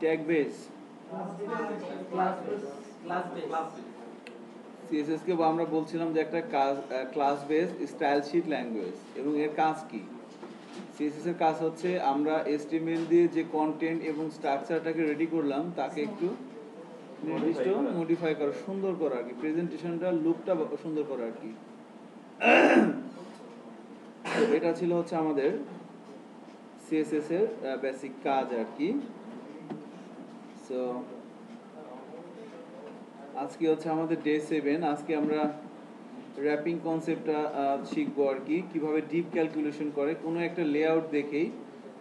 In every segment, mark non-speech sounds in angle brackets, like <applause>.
Tag base class base class base CSS কে আমরা বলছিলাম যে একটা class base style sheet language এবং এর কাজ কি? সিএসএস এর কাজ হচ্ছে আমরা এসটিএমএল দিয়ে যে কন্টেন্ট এবং স্ট্রাকচারটাকে রেডি করলাম তাকে একটু নির্দিষ্ট মডিফাই করা। সুন্দর করা আর কি। প্রেজেন্টেশনটা লুকটা সুন্দর করা আর কি। <coughs> এটা ছিল হচ্ছে আমাদের সিএসএস এর বেসিক কাজ আর কি। সো আজকে হচ্ছে আমাদের ডে সেভেন আজকে আমরা র্যাপিং কনসেপ্টটা শিখব আর কি। কীভাবে ডিপ ক্যালকুলেশন করে। কোনো একটা লেআউট দেখেই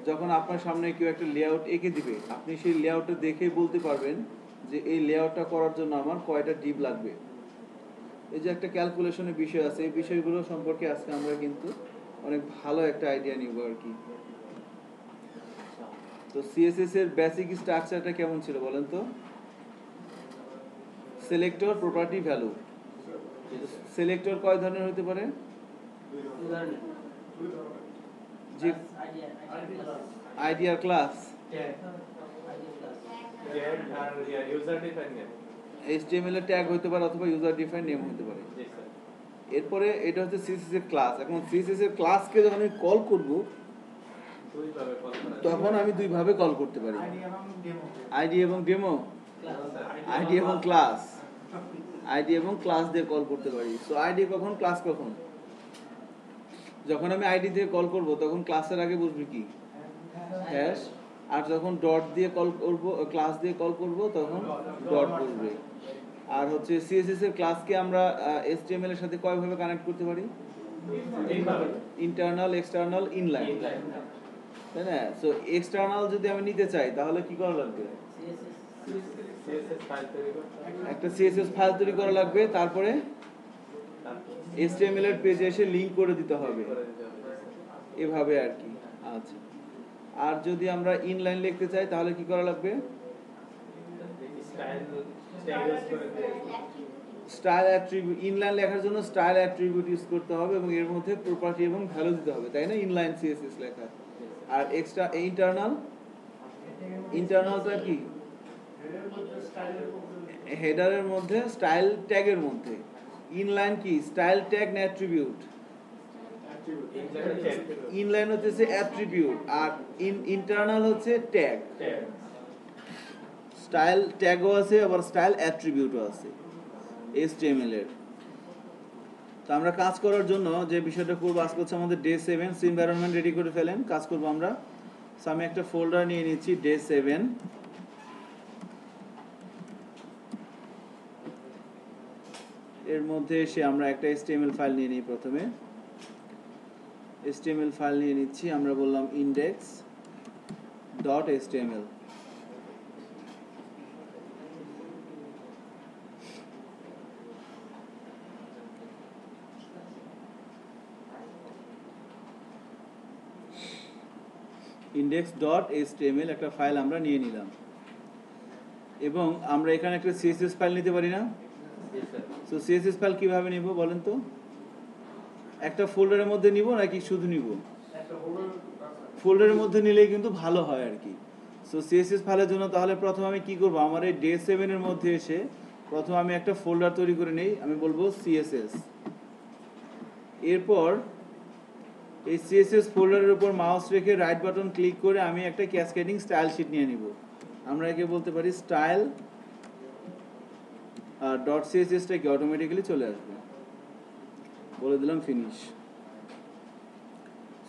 যখন আপনার সামনে কেউ একটা লেআউট এঁকে দিবে, আপনি সেই লেআউটটা দেখেই বলতে পারবেন যে এই লেআউটটা করার জন্য আমার কয়টা ডিপ লাগবে। এই যে একটা ক্যালকুলেশনের বিষয় আছে। এই বিষয়গুলো সম্পর্কে আজকে আমরা কিন্তু অনেক ভালো একটা আইডিয়া নিব আর কি। তো সিএসএস এর বেসিক স্ট্রাকচারটা কেমন ছিল বলেন তো? সিলেক্টর প্রপার্টি ভ্যালু সিলেক্টর কয় ধরনের হতে পারে? যে আইডিয়ার ক্লাস এইচটিএমএল এর ট্যাগ হতে পারে অথবা ইউজার ডিফাইন নেম হতে পারে। এরপরে এটা হচ্ছে সিএসএস এর ক্লাস এখন সিএসএস এর ক্লাসকে যখন আমি কল করব দুইভাবে কল করা যায়। তখন আমি দুই ভাবে কল করতে পারি। আইডি এবং ডেমো। আইডি এবং ক্লাস আইডি এবং ক্লাস দিয়ে কল করতে পারি। সো আইডি কখন? ক্লাস কখন? যখন আমি আইডি দিয়ে কল করব তখন ক্লাসের আগে বুঝবি কি? হ্যাশ আর যখন ডট দিয়ে কল করব ক্লাস দিয়ে কল করব তখন ডট বসবে আর হচ্ছে সিএসএস এর ক্লাসকে আমরা এইচটিএমএল এর সাথে কয়ভাবে কানেক্ট করতে পারি? ইন্টারনাল এক্সটার্নাল ইনলাইন তাই না? সো এক্সটার্নাল যদি আমি নিতে চাই, তাহলে কি করা লাগবে। একটা সিএসএস ফাইল তৈরি করা লাগবে, তারপরে এইচটিএমএল এর পেজে এসে লিংক করে দিতে হবে। এভাবে আর কি। আচ্ছা। আর যদি আমরা ইনলাইন লিখতে চাই, তাহলে কি করা লাগবে? স্টাইল অ্যাট্রিবিউট ইনলাইন লেখার জন্য স্টাইল অ্যাট্রিবিউট ইউজ করতে হবে এবং এর মধ্যে প্রপার্টি এবং ভ্যালু দিতে হবে, তাই না? ইনলাইন সিএসএস লেখা। আর এক্সট্রা ইন্টারনাল ইন্টারনালটা কি? হেডারের মধ্যে স্টাইল ট্যাগের মধ্যে। ইনলাইন কি? স্টাইল ট্যাগ না অ্যাট্রিবিউট ইনলাইন হচ্ছে অ্যাট্রিবিউট আর ইন ইন্টারনাল হচ্ছে ট্যাগ স্টাইল ট্যাগও আছে, আবার স্টাইল অ্যাট্রিবিউটও আছে। এইচটিএমএল এর তো আমরা কাজ করার জন্য যে বিষয়টা করব, আজকে হচ্ছে আমাদের ডে সেভেন এনভায়রনমেন্ট রেডি করে ফেলেন। কাজ করব আমরা। আমি একটা ফোল্ডার নিয়ে নিচ্ছি ডে সেভেন এর মধ্যে এসে আমরা একটা এসটিএমএল ফাইল নিয়ে নিই প্রথমে। এসটিএমএল ফাইল নিয়ে নিচ্ছি, আমরা বললাম index dot HTML index dot HTML একটা ফাইল আমরা নিয়ে নিলাম। এবং আমরা এখানে একটা সিএসএস ফাইল নিতে পারি না? সো সিএসএস ফাইল কীভাবে নিব বলেন তো? একটা ফোল্ডারের মধ্যে নিব নাকি শুধু নিব? ফোল্ডারের মধ্যে নিলেই কিন্তু ভালো হয় আর কি। সো সিএসএস ফাইলের জন্য তাহলে প্রথম আমি কি করব? আমার এই ডে সেভেনের মধ্যে এসে প্রথম আমি একটা ফোল্ডার তৈরি করে নেই আমি বলব সিএসএস এরপর এই সিএসএস ফোল্ডারের উপর মাউস রেখে রাইট বাটন ক্লিক করে আমি একটা ক্যাসকেডিং স্টাইল শিট নিয়ে নিব। আমরা একে বলতে পারি স্টাইল আর ডট সিএসএসটা কি অটোমেটিক্যালি চলে আসবে। বলে দিলাম ফিনিশ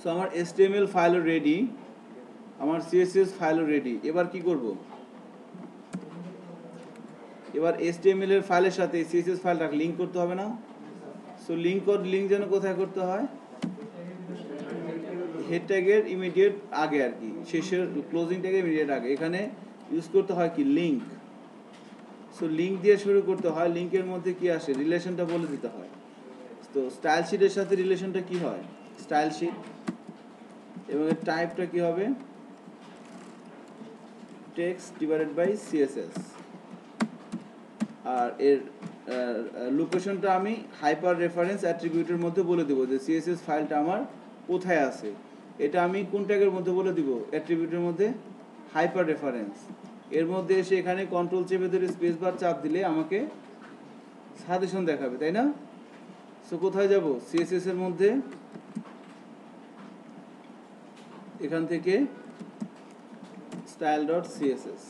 সো আমার এসটিএমএল ফাইলও রেডি আমার সিএসএস ফাইলও রেডি এবার কি করব? এবার এসটিএমএল এর ফাইলের সাথে সিএসএস ফাইলটা লিংক করতে হবে না। সো লিংক লিংক যেন কোথায় করতে হয়? হেড ট্যাগের ইমিডিয়েট আগে আর কি, শেষের ক্লোজিং ট্যাগের ইমিডিয়েট আগে। এখানে ইউজ করতে হয় কি? লিংক সো লিংক দিয়ে শুরু করতে হয়। লিংকের মধ্যে কি আসে? রিলেশনটা বলে দিতে হয়। তো স্টাইল শিটের সাথে রিলেশনটা কি হয়? স্টাইল শিট এবং এর টাইপটা কি হবে? টেক্সট ডিভাইডেড বাই সিএসএস আর এর লোকেশনটা আমি হাইপার রেফারেন্স অ্যাট্রিবিউটের মধ্যে বলে দেবো যে সিএসএস ফাইলটা আমার কোথায় আছে? এটা আমি কোন ট্যাগের মধ্যে বলে দিব? অ্যাট্রিবিউটের মধ্যে হাইপার রেফারেন্স এর মধ্যে এসে এখানে কন্ট্রোল চেপে ধরে স্পেস বার চাপ দিলে আমাকে সাজেশন দেখাবে, তাই না? সো কোথায় যাব? সিএসএস এর মধ্যে এখান থেকে স্টাইল ডট সিএসএস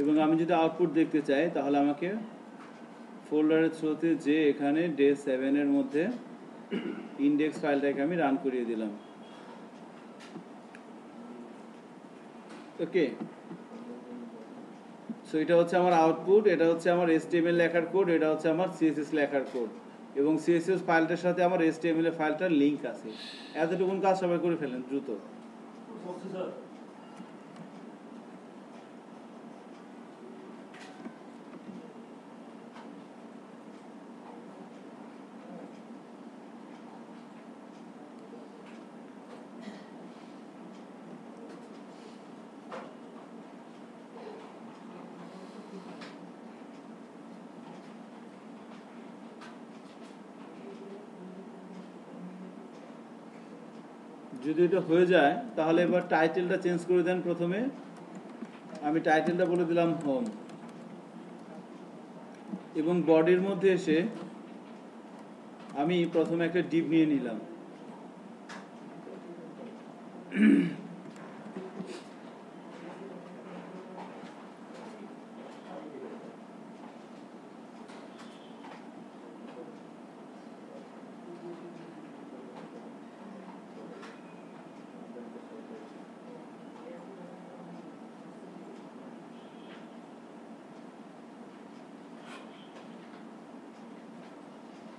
এবং আমি যদি আউটপুট দেখতে চাই, তাহলে আমাকে ফোল্ডারের থ্রুতে যে এখানে ডে সেভেনের মধ্যে ইন্ডেক্স ফাইলটাকে আমি রান করিয়ে দিলাম। ওকে সো এটা হচ্ছে আমার আউটপুট এটা হচ্ছে আমার এসটিএমএল লেখার কোড এটা হচ্ছে আমার সিএসএস লেখার কোড এবং সিএসএস ফাইলটার সাথে আমার এসটিএমএল ফাইলটার লিংক আছে। এতটুকুন কাজ সবাই করে ফেলেন দ্রুত। যদি এটা হয়ে যায়, তাহলে এবার টাইটেলটা চেঞ্জ করে দেন প্রথমে। আমি টাইটেলটা বলে দিলাম হোম এবং বডির মধ্যে এসে আমি প্রথমে একটা ডিপ নিয়ে নিলাম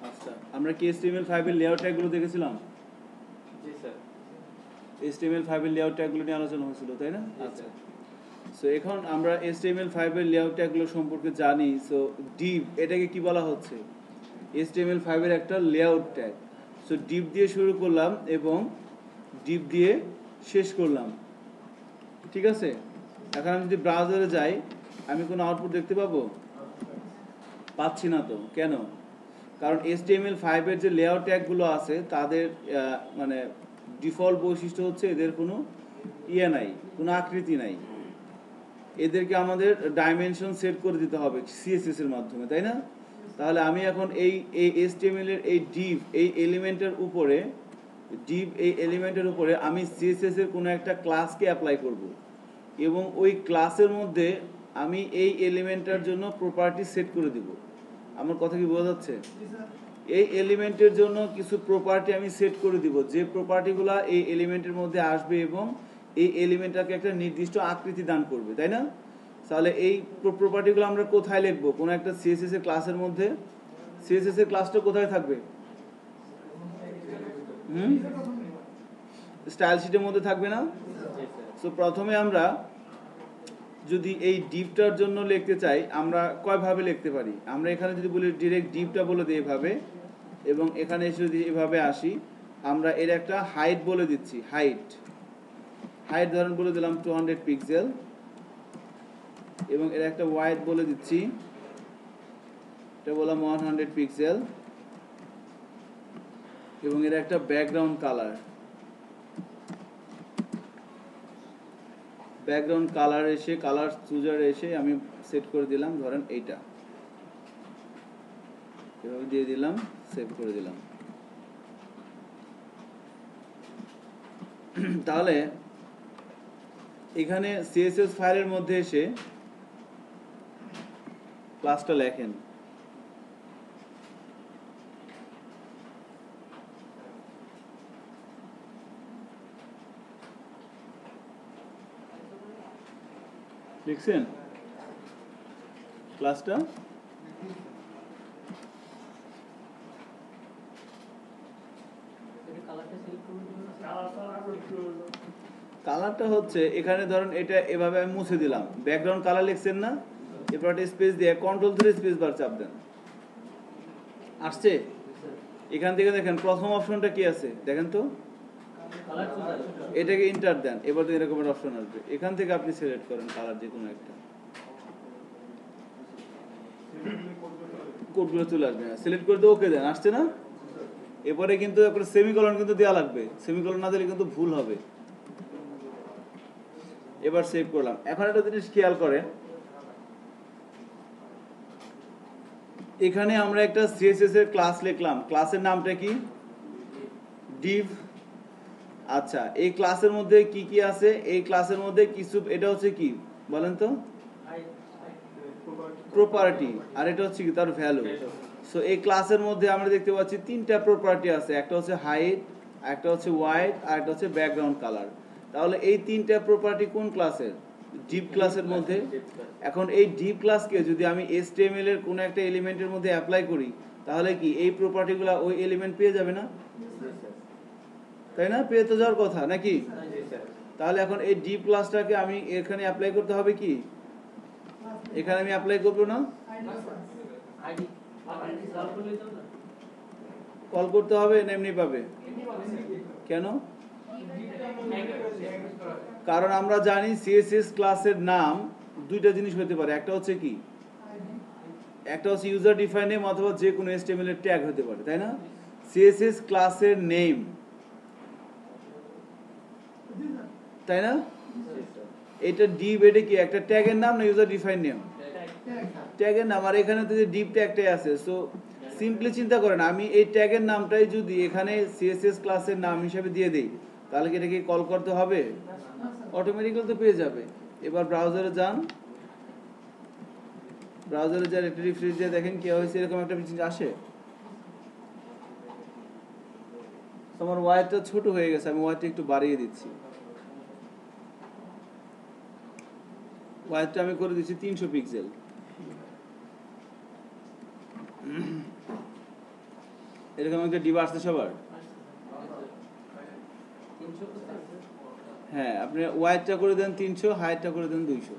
আচ্ছা আমরা কি HTML ফাইভের লেআউট ট্যাগগুলো দেখেছিলাম? জি স্যার। HTML ফাইভের লেআউট ট্যাগগুলো নিয়ে আলোচনা হয়েছিল তাই না? আচ্ছা সো এখন আমরা HTML ফাইভের লেআউট ট্যাগগুলো সম্পর্কে জানি সো ডিভ এটাকে কি বলা হচ্ছে? HTML ফাইভের একটা লেআউট ট্যাগ সো ডিভ দিয়ে শুরু করলাম এবং ডিভ দিয়ে শেষ করলাম। ঠিক আছে? এখন আমি যদি ব্রাউজারে যাই আমি কোনো আউটপুট দেখতে পাবো? পাচ্ছি না তো। কেন? কারণ HTML ফাইভের যে লেআউট ট্যাগগুলো আছে, তাদের মানে ডিফল্ট বৈশিষ্ট্য হচ্ছে এদের কোনো ইয়ে নাই, কোনো আকৃতি নাই। এদেরকে আমাদের ডাইমেনশন সেট করে দিতে হবে সিএসএস এর মাধ্যমে, তাই না? তাহলে আমি এখন এই এই HTML এর এই ডিভ এই এলিমেন্টের উপরে ডিভ এই এলিমেন্টের উপরে আমি সিএসএস এর কোনো একটা ক্লাসকে অ্যাপ্লাই করব। এবং ওই ক্লাসের মধ্যে আমি এই এলিমেন্টটার জন্য প্রপার্টি সেট করে দিব। আমার কথা কি বোঝা যাচ্ছে? এই এলিমেন্টের জন্য কিছু প্রপার্টি আমি সেট করে দিব। যে প্রপার্টিগুলো এই এলিমেন্টের মধ্যে আসবে এবং এই এলিমেন্টটাকে একটা নির্দিষ্ট আকৃতি দান করবে, তাই না? তাহলে এই প্রপার্টিগুলো আমরা কোথায় লিখব? কোনো একটা সিএসএস এর ক্লাসের মধ্যে? সিএসএস এর ক্লাসটা কোথায় থাকবে? হুম? স্টাইল শিটের মধ্যে থাকবে না? সো প্রথমে আমরা যদি এই ডিপটার জন্য লিখতে চাই, আমরা কয়ভাবে লিখতে পারি? আমরা এখানে যদি বলি ডিরেক্ট ডিপটা বলে দিই এভাবে, এবং এখানে এসে যদি এভাবে আসি, আমরা এর একটা হাইট বলে দিচ্ছি হাইট হাইট ধরেন বলে দিলাম টু হান্ড্রেড পিক্সেল এবং এর একটা ওয়াইড বলে দিচ্ছি, এটা বললাম ওয়ান হান্ড্রেড পিক্সেল এবং এর একটা ব্যাকগ্রাউন্ড কালার ব্যাকগ্রাউন্ড কালার এসে কালার চুজার এসে আমি সেট করে দিলাম, ধরেন এইটা। এভাবে দিয়ে দিলাম সেভ করে দিলাম। <clears throat> তাহলে, এখানে সিএসএস ফাইলের মধ্যে এসে ক্লাসটা লেখেন। দেখছেন? ক্লাসটা? কালারটা হচ্ছে, এখানে ধরেন এটা এভাবে আমি মুছে দিলাম। ব্যাকগ্রাউন্ড কালার লিখছেন না? এরপর একটা স্পেস দিয়ে কন্ট্রোল ধরে স্পেস বার চাপ দেন। আসছে? এখান থেকে দেখেন, প্রথম অপশনটা কি আছে? দেখেন তো। এটাকে ইন্টার দেন। এবার তো এরকম অপশন আসবে। এখান থেকে আপনি সিলেক্ট করেন কালার যে কোনো একটা। কোডগুলো চলে আসবে। সিলেক্ট করে দিয়ে ওকে দেন। আসছে না? এরপরে কিন্তু সেমিকলন কিন্তু দেওয়া লাগবে। সেমিকলন না দিলে কিন্তু ভুল হবে। এবার সেভ করলাম। এখন একটা জিনিস খেয়াল করেন। এখানে আমরা একটা সিএসএস এর ক্লাস লিখলাম। ক্লাসের নামটা কি? ডিভ আচ্ছা এই ক্লাসের মধ্যে কি কি আছে? এই ক্লাসের মধ্যে কিছু, এটা হচ্ছে কি? বলেন তো। প্রপার্টি আর এটা হচ্ছে কি? তার ভ্যালু সো এই ক্লাসের মধ্যে আমরা দেখতে পাচ্ছি তিনটা প্রপার্টি আছে। একটা হচ্ছে হাইট একটা হচ্ছে হোয়াইট আর একটা হচ্ছে ব্যাকগ্রাউন্ড কালার তাহলে এই তিনটা প্রপার্টি কোন ক্লাসের? ডিপ ক্লাসের মধ্যে। এখন এই ডিপ ক্লাসকে যদি আমি এসটিএমএল এর কোনো একটা এলিমেন্টের মধ্যে অ্যাপ্লাই করি, তাহলে কি এই প্রপার্টিগুলো ওই এলিমেন্ট পেয়ে যাবে না? তাই না? পেয়ে তো যাওয়ার কথা নাকি? তাহলে এখন এই ডিপ ক্লাসটাকে আমি এখানে অ্যাপ্লাই করতে হবে কি? এখানে আমি অ্যাপ্লাই করব না? কল করতে হবে না এমনি পাবে? কেন? কারণ আমরা জানি সিএসএস ক্লাসের নাম দুইটা জিনিস হতে পারে। একটা হচ্ছে কি? একটা হচ্ছে ইউজার ডিফাইন নেম অথবা যে কোনো এসটিএমএল এর ট্যাগ হতে পারে তাই না? সিএসএস ক্লাসের নেম তাই না? এটা ডিপ এটা কি? একটা ট্যাগের নাম না ইউজার ডিফাইন নেম ট্যাগের নাম। আর এখানে তো যে ডিপ ট্যাগটাই আছে। সো সিম্পলি চিন্তা করেন, আমি এই ট্যাগের নামটাই যদি এখানে সিএসএস ক্লাসের নাম হিসেবে দিয়ে দিই, তাহলে কি এটাকে কল করতে হবে? অটোমেটিক্যালি তো পেয়ে যাবে। এবার ব্রাউজারে যান। ব্রাউজারে যান, একটা রিফ্রেশ দিয়ে দেখেন কি হয়েছে, এরকম একটা জিনিস আসে। তোমার ওয়ারটা ছোট হয়ে গেছে, আমি ওয়ারটা একটু বাড়িয়ে দিচ্ছি। ওয়ারটা আমি করে দিচ্ছি তিনশো পিক্সেল এরকম একটা ডিবা আসছে সবার? হ্যাঁ আপনি ওয়াইডটা করে দেন তিনশো হাইটটা করে দেন দুইশো।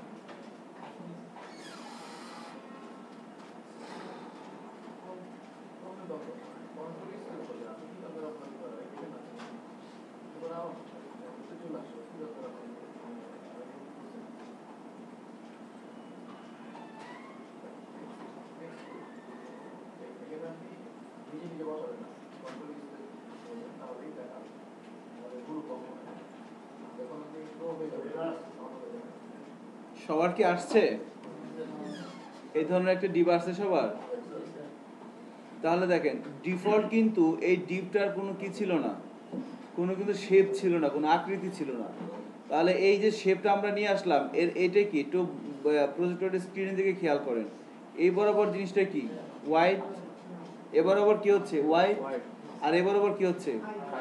সবার কি আসছে? এই ধরনের একটা ডিপ আসছে সবার? তাহলে দেখেন ডিফল্ট কিন্তু এই ডিপটার কোনো কি ছিল না। কোনো কিন্তু শেপ ছিল না কোনো আকৃতি ছিল না। তাহলে এই যে শেপটা আমরা নিয়ে আসলাম এর এটা কি? একটু প্রজেক্টরের স্ক্রিনের দিকে খেয়াল করেন। এই বরাবর জিনিসটা কি? হোয়াইট এ বরাবর কি হচ্ছে? হোয়াইট আর এ বরাবর কি হচ্ছে?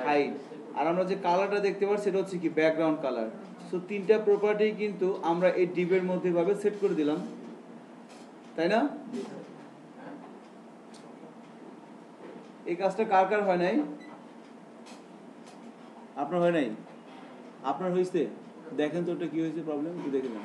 হাইট আর আমরা যে কালারটা দেখতে পাচ্ছি সেটা হচ্ছে কি? ব্যাকগ্রাউন্ড কালার সো তিনটা প্রপার্টি কিন্তু আমরা এই ডিপের মধ্যে ভাবে সেট করে দিলাম। তাই না? এই কাজটা কার কার হয় নাই? আপনার হয় নাই? আপনার হয়েছে দেখেন তো ওটা কি হয়েছে প্রবলেম একটু দেখে নেন।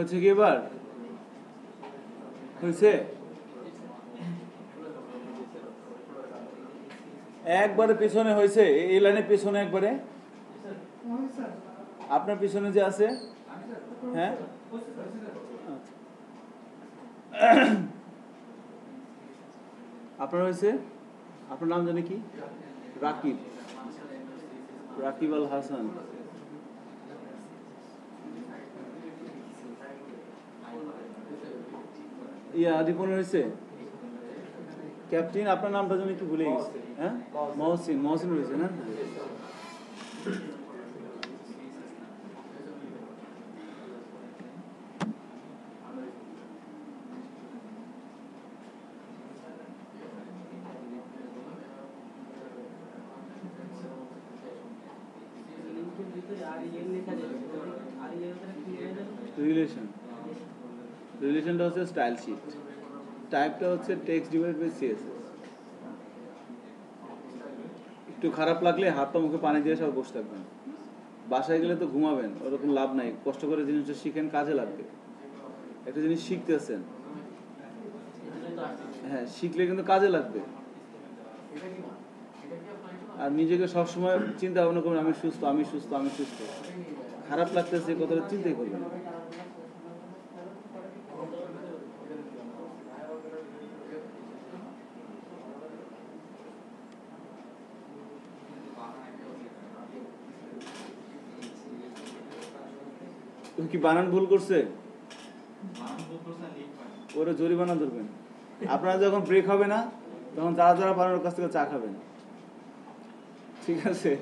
হয়েছে কি এবার? হয়েছে? একবারে পেছনে হয়েছে, এই লাইনের পেছনে একবারে। আপনার পিছনে যে আছে? হ্যাঁ? আপনার হয়েছে? আপনার নাম জানে কি? রাকিব। রাকিব আল হাসান। ইয়া রিপনের রয়েছে? ক্যাপ্টেন, আপনার নামটা যেন একটু ভুলে গেছি। হ্যাঁ? মহসিন মহসিন রয়েছে না লিঙ্কের ভিতরে আর ইয়ে লেখা যাবে আর ইয়ে কি হয়ে যাবে রিলেশন রিলেশনটা হচ্ছে স্টাইল শিট টাইপটা হচ্ছে টেক্সট ডিভাইড বাই সিএসএস একটু খারাপ লাগলে হাত মুখে পানি দিয়ে সব বসে থাকবেন। বাসায় গেলে তো ঘুমাবেন, ওরকম লাভ নাই। কষ্ট করে জিনিসটা শিখেন, কাজে লাগবে। একটা জিনিস শিখতেছেন হ্যাঁ শিখলে কিন্তু কাজে লাগবে। আর নিজেকে সবসময় চিন্তা ভাবনা করবেন, আমি সুস্থ আমি সুস্থ আমি সুস্থ। খারাপ লাগতেছে কথাটা চিন্তাই করবেন বানান ভুল করছে? ওরা জরিমানা ধরবেন। আপনারা যখন ব্রেক হবে না তখন যারা যারা পারেন ওর কাছ থেকে চা খাবেন। ঠিক আছে?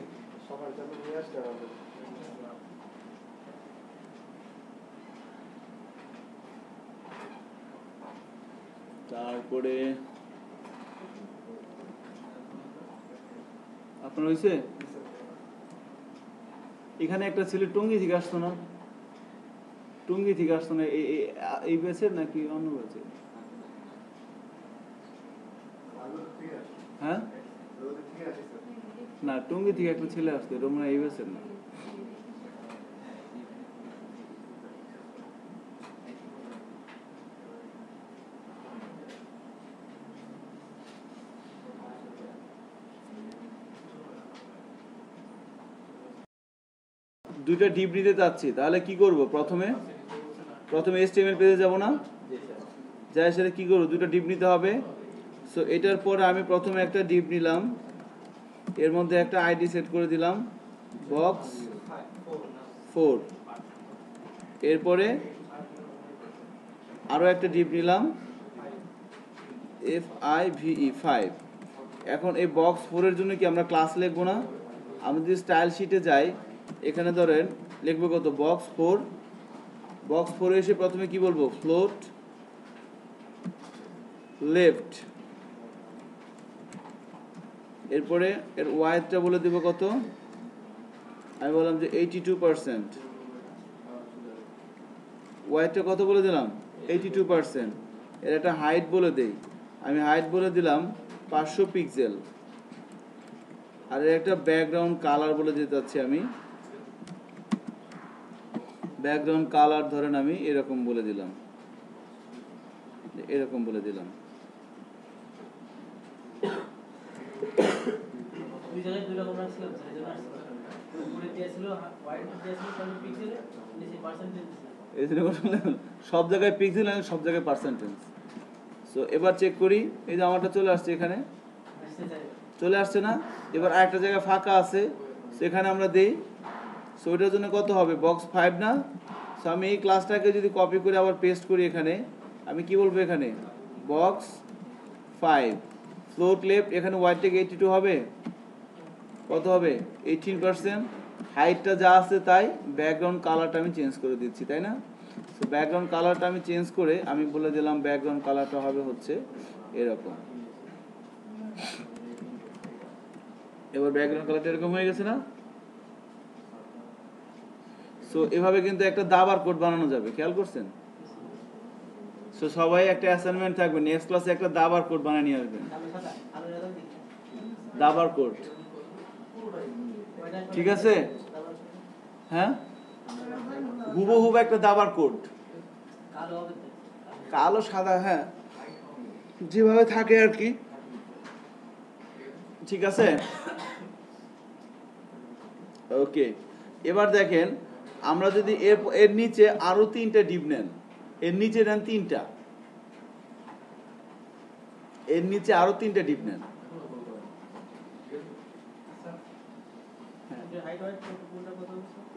তারপরে আপনার হয়েছে এখানে একটা ছেলে টঙ্গি থেকে আসতো না? টঙ্গি থেকে আসতো না এই- এই নাকি অন্য বেচের হ্যাঁ? না, টঙ্গি থেকে একটা ছেলে আসতো, এটা এই বেচের না। দুইটা ডিপ নিতে চাচ্ছি তাহলে কি করব প্রথমে? প্রথমে এসটিএমএল পেজে যাব না। যাই সেটা কী করব? দুটো ডিপ নিতে হবে। সো এটার পরে আমি প্রথমে একটা ডিপ নিলাম। এর মধ্যে একটা আইডি সেট করে দিলাম। বক্স ফোর এরপরে আরও একটা ডিপ নিলাম। এফ আই ভিই ফাইভ এখন এই বক্স ফোরের জন্য কি আমরা ক্লাস লিখব না? আমি যদি স্টাইল শিটে যাই, এখানে ধরেন, লিখব কত? বক্স ফোর বক্স ফোরে এসে প্রথমে কি বলব? ফ্লোট লেফট এরপরে এর ওয়াইডটা বলে দিব কত? আমি বললাম যে এইটি টু পার্সেন্ট ওয়াইডটা কত বলে দিলাম? এইটি টু পার্সেন্ট এর একটা হাইট বলে দেই। আমি হাইট বলে দিলাম পাঁচশো পিক্সেল আর এর একটা ব্যাকগ্রাউন্ড কালার বলে দিতে চাচ্ছি আমি। ব্যাকগ্রাউন্ড কালার ধরেন আমি এরকম বলে দিলাম। এরকম বলে দিলাম। সব জায়গায় পিক্সেল সব জায়গায় পার্সেন্টেজ সো এবার চেক করি এই যে আমারটা চলে আসছে এখানে। চলে আসছে না এবার আরেকটা জায়গায় ফাঁকা আছে সেখানে আমরা দেই। সো ওইটার জন্য কত হবে? বক্স ফাইভ না? সো আমি এই ক্লাসটাকে যদি কপি করে আবার পেস্ট করি এখানে, আমি কি বলব এখানে? বক্স ফাইভ ফ্লোট লেফট এখানে ওয়াইড থেকে এইটি টু হবে? কত হবে? এইটিন পার্সেন্ট হাইটটা যা আছে তাই ব্যাকগ্রাউন্ড কালারটা আমি চেঞ্জ করে দিচ্ছি, তাই না? সো ব্যাকগ্রাউন্ড কালারটা আমি চেঞ্জ করে আমি বলে দিলাম ব্যাকগ্রাউন্ড কালারটা হবে হচ্ছে এরকম। এবার ব্যাকগ্রাউন্ড কালারটা এরকম হয়ে গেছে না? সো এভাবে কিন্তু একটা দাবার কোড বানানো যাবে। খেয়াল করছেন? সো সবাই একটা অ্যাসাইনমেন্ট থাকবে। নেক্সট ক্লাসে একটা দাবার কোড বানিয়ে নিয়ে আসবেন। দাবার কোড। ঠিক আছে? হ্যাঁ? হুবহুব একটা দাবার কোড। কালো, সাদা হ্যাঁ। যেভাবে থাকে আর কি। ঠিক আছে? ওকে এবার দেখেন আমরা যদি এর এর নিচে আরও তিনটা ডিপ নেন এর নিচে নেন তিনটা। এর নিচে আরও তিনটা ডিপ নেন।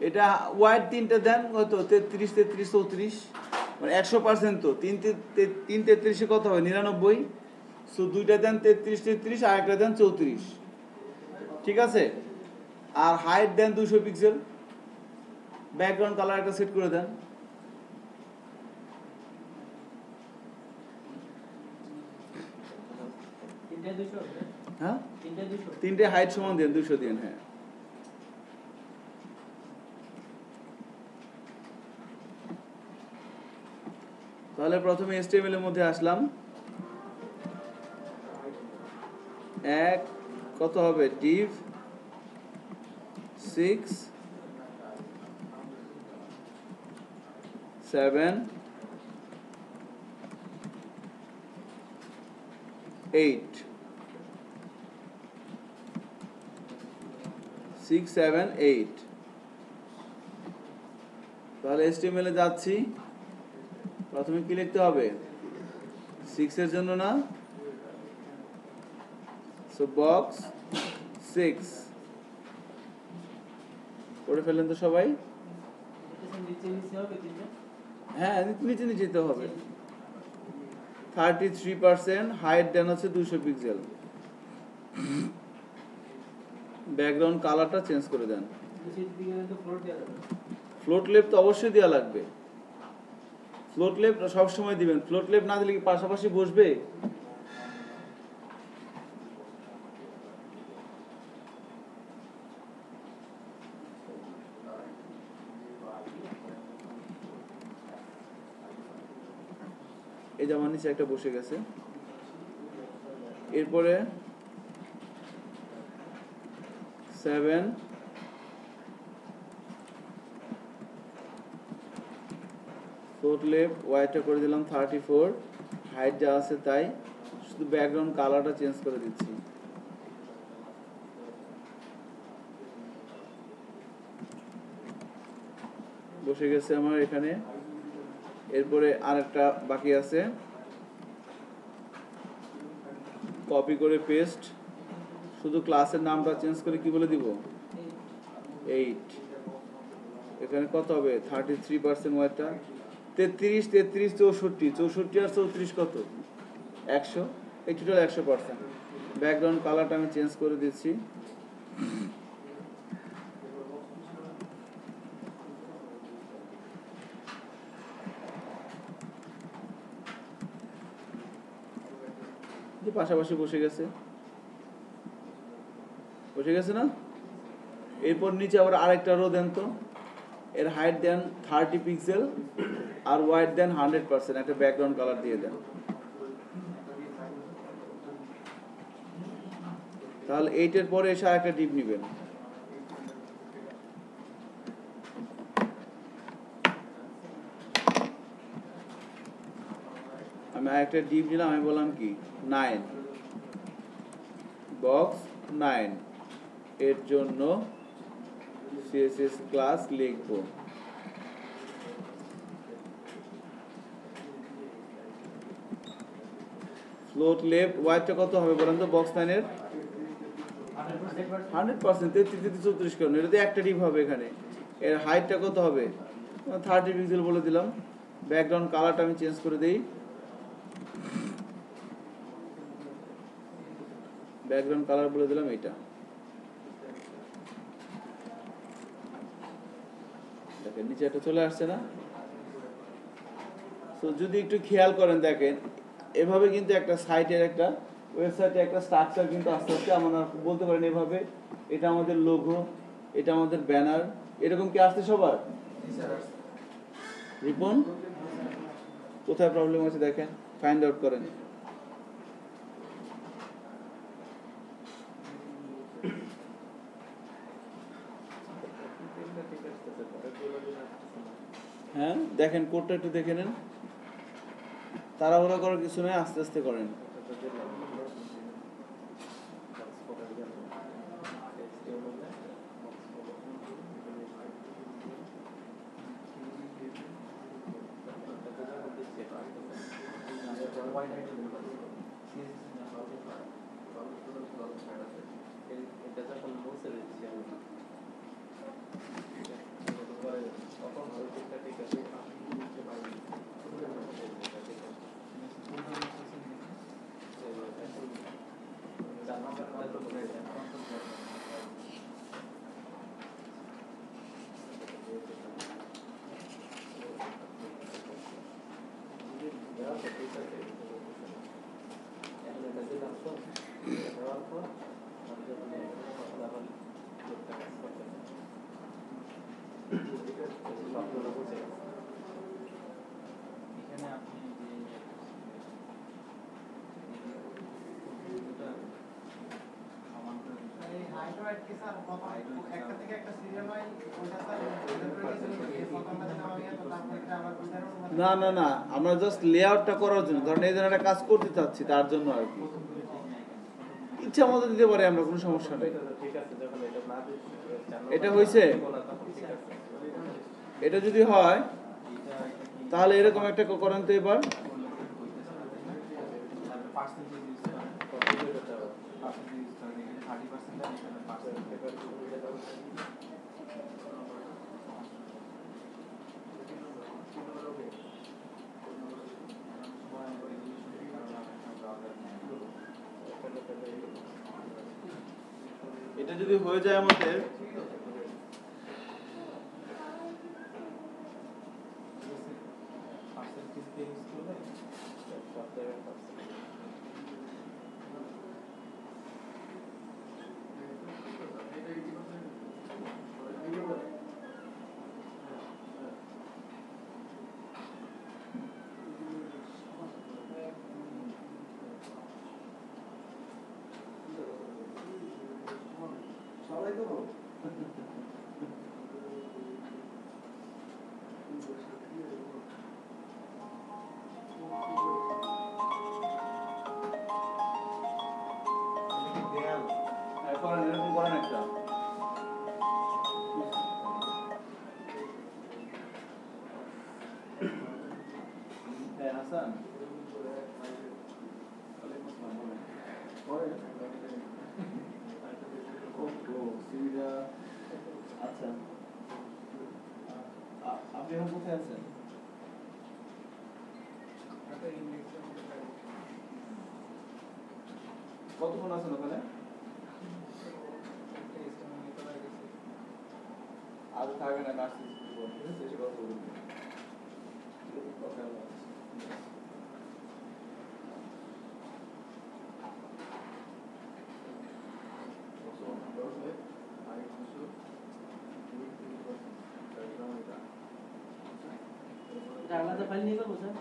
এটা ওয়াইড তিনটা দেন কত তেত্রিশ তেত্রিশ চৌত্রিশ। মানে একশো পার্সেন্ট তো তিন তিন তেত্রিশে কত হবে? নিরানব্বই। সো দুইটা দেন তেত্রিশ তেত্রিশ আর একটা দেন চৌত্রিশ। ঠিক আছে? আর হাইট দেন দুশো পিক্সেল ব্যাকগ্রাউন্ড কালার একটা সেট করে দেন? হ্যাঁ? তিনটে হাইট সমান দেন দুশো দিন হ্যাঁ। তাহলে প্রথমে এসটিএমএল এর মধ্যে আসলাম। এক কত হবে? Div six seven eight six seven eight তাহলে এসটিএমএল এ যাচ্ছি। প্রথমে কি লিখতে হবে? সিক্স এর জন্য না? সো বক্স সিক্স করে ফেলেন তো সবাই? হ্যাঁ নিচে নিচে যেতে হবে। থার্টি থ্রি পার্সেন্ট হাইট দেন হচ্ছে দুশো পিক্সেল ব্যাকগ্রাউন্ড কালারটা চেঞ্জ করে দেন। ফ্লোট লেপ তো অবশ্যই দেওয়া লাগবে। ফ্লোট লেপ সবসময় দিবেন। ফ্লোট লেপ না দিলে কি পাশাপাশি বসবে? নিচে একটা বসে গেছে। এরপরে সেভেন ফোর লেফট ওয়াইটটা করে দিলাম থার্টি ফোর হাইট যা আছে তাই, শুধু ব্যাকগ্রাউন্ড কালারটা চেঞ্জ করে দিচ্ছি। বসে গেছে আমার এখানে। এরপরে আরেকটা বাকি আছে। কপি করে পেস্ট শুধু ক্লাসের নামটা চেঞ্জ করে কি বলে দিব? এইট এখানে কত হবে? থার্টি থ্রি পার্সেন্ট ওয়াইটটা তেত্রিশ তেত্রিশ, চৌষট্টি। চৌষট্টি আর চৌত্রিশ কত? একশো। এই টোটাল একশো পার্সেন্ট ব্যাকগ্রাউন্ড কালারটা আমি চেঞ্জ করে দিচ্ছি। পাশাপাশি বসে গেছে। বসে গেছে না? এরপর নিচে আবার আরেকটা রো দেন তো। এর হাইট দেন থার্টি পিক্সেল আর ওয়াইট দেন হান্ড্রেড পার্সেন্ট একটা ব্যাকগ্রাউন্ড কালার দিয়ে দেন। তাহলে এইটের পরে এসে আর একটা ডিপ নিবেন। আরেকটা ডিপ নিলাম, আমি বললাম কি? নাইন। Box nine. এর জন্য সিএসএস ক্লাস লিখব। ফ্লোট লেফট, ওয়াইটটা কত হবে বলেন তো, বক্স নাইনের? Hundred percent. তেত্রিশ তেত্রিশ, চৌত্রিশ কারণ এটাতে একটা ডিপ হবে এখানে। এর হাইটটা কত হবে? থার্টি পিক্সেল বলে দিলাম। ব্যাকগ্রাউন্ড কালারটা আমি চেঞ্জ করে দিই। ব্যাকগ্রাউন্ড কালার বলে দিলাম এটা দেখেন, নিচে একটা চলে আসছে না? তো যদি একটু খেয়াল করেন, দেখেন, এভাবে কিন্তু একটা সাইটের একটা ওয়েবসাইটে একটা স্ট্রাকচার কিন্তু আস্তে আস্তে আমরা বলতে পারেন এভাবে, এটা আমাদের লোগো এটা আমাদের ব্যানার এরকম কি আসছে সবার? রিপন? কোথায় প্রবলেম আছে দেখেন? ফাইন্ড আউট করেন হ্যাঁ দেখেন কোর্টটা একটু দেখে নেন। তাড়াহুড়া করার কিছু নেই আস্তে আস্তে করেন এটা যখন মুছে দিচ্ছি আমি তখন ওই দিকটা ঠিক আছে বুঝতে পারিনি সবগুলো বুঝে গেছে এখানে আপনি যে দুটো সমান করে দিতে এই হাইড্রোয়েড কি স্যার প্রথম একটা থেকে একটা সিরিয়াল হয় ওইটা স্যার ওইটা করে দিয়েছিল এই প্রথমটা যেন আমি এত তারপরে এটা আবার ওইটার মধ্যে না না না আমরা জাস্ট লেআউটটা করার জন্য ধরেন এই ধরনের একটা কাজ করতে চাচ্ছি তার জন্য আর কি। ইচ্ছা মতো দিতে পারি আমরা কোনো সমস্যা নেই। এটা তো ঠিক আছে যখন এটা না দিচ্ছি, জানো এটা না, হয়েছে? এটা যদি হয় তাহলে এরকম একটা করেন তো এবার। পার্সেন্টেজ ইউজ করেন কত করে করতে হবে? পার্সেন্টেজ ইউজ করেন এখানে থার্টি পার্সেন্ট আর এখানে পার্সেন্ট এবার সুবিধা দাও। এখানে তাহলে এই- এটা যদি হয়ে যায় আমাদের আজ থাকবেন না নার্সিং ঠিক আছে এসে কথা বলুন ঠিক আছে কথা আল্লাহ হাফেজ। এটা আলাদা ফাইল নিয়ে করব স্যার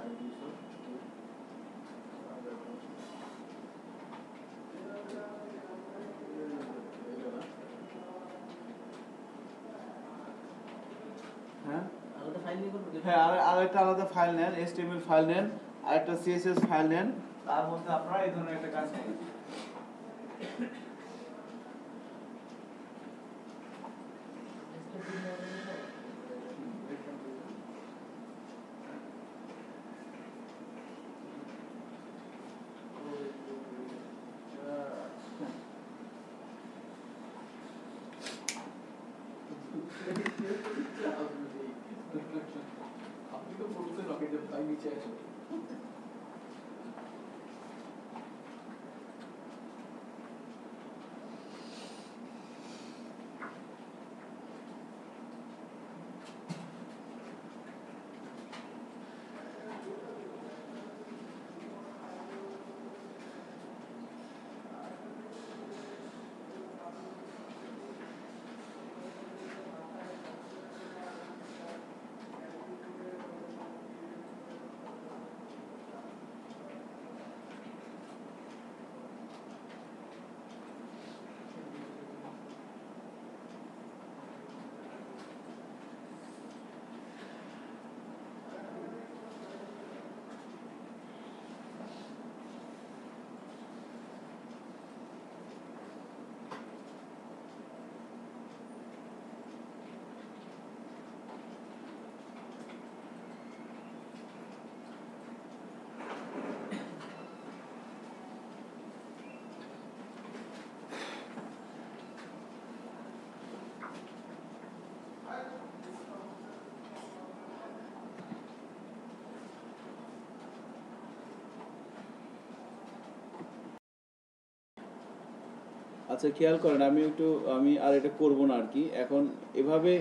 হ্যাঁ আলাদা ফাইল নিয়ে করব হ্যাঁ আর আরেকটা আলাদা ফাইল নেন এসটিএমএল ফাইল নেন, আর একটা সিএসএস ফাইল নেন। তার মধ্যে আপনারা এই ধরনের একটা কাজ করেন আচ্ছা খেয়াল করেন, আমি একটু, আমি আর এটা করব না আর কি এখন এভাবে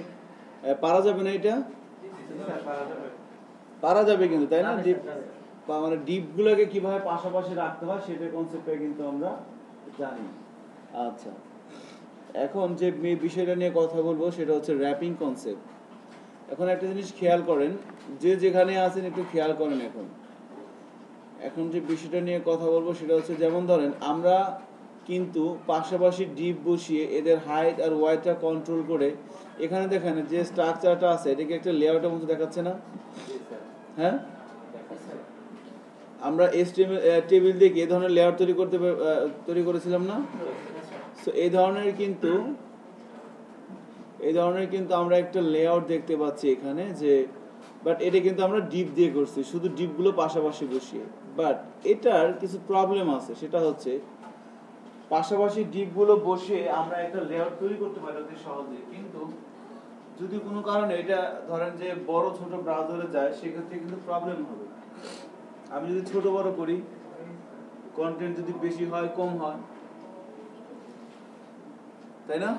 পারা যাবে না এটা? পারা যাবে কিন্তু, তাই না? ডিপ মানে ডিপ গুলোকে কীভাবে পাশাপাশি রাখতে হয় সেটার কনসেপ্টটা কিন্তু আমরা জানি। আচ্ছা এখন যে বিষয়টা নিয়ে কথা বলব, সেটা হচ্ছে র্যাপিং কনসেপ্ট এখন একটা জিনিস খেয়াল করেন, যে যেখানে আছেন একটু খেয়াল করেন এখন। এখন যে বিষয়টা নিয়ে কথা বলব, সেটা হচ্ছে যেমন ধরেন, আমরা কিন্তু পাশাপাশি ডিপ বসিয়ে এদের হাইট আর ওয়াইটটা কন্ট্রোল করে, এখানে দেখেন যে স্ট্রাকচারটা আছে, এটাকে একটা লেআউটের মতো দেখাচ্ছে না? হ্যাঁ? আমরা এস টেবিল দিয়ে এই ধরনের লেয়ার তৈরি করতে তৈরি করেছিলাম না? সো এই ধরনের কিন্তু, এই ধরনের কিন্তু আমরা একটা লেআউট দেখতে পাচ্ছি এখানে যে বাট এটা কিন্তু আমরা ডিপ দিয়ে করছি, শুধু ডিপগুলো পাশাপাশি বসিয়ে। বাট এটার কিছু প্রবলেম আছে, সেটা হচ্ছে পাশাপাশি ডিপগুলো বসে আমরা একটা লেয়ার তৈরি করতে পারি অতি সহজে। কিন্তু যদি কোনো কারণে এটা ধরেন যে বড় ছোট ব্রাউজারে যায়, সেক্ষেত্রে কিন্তু প্রবলেম হবে। আমি যদি ছোট বড় করি কন্টেন্ট যদি বেশি হয়, কম হয়, তাই না?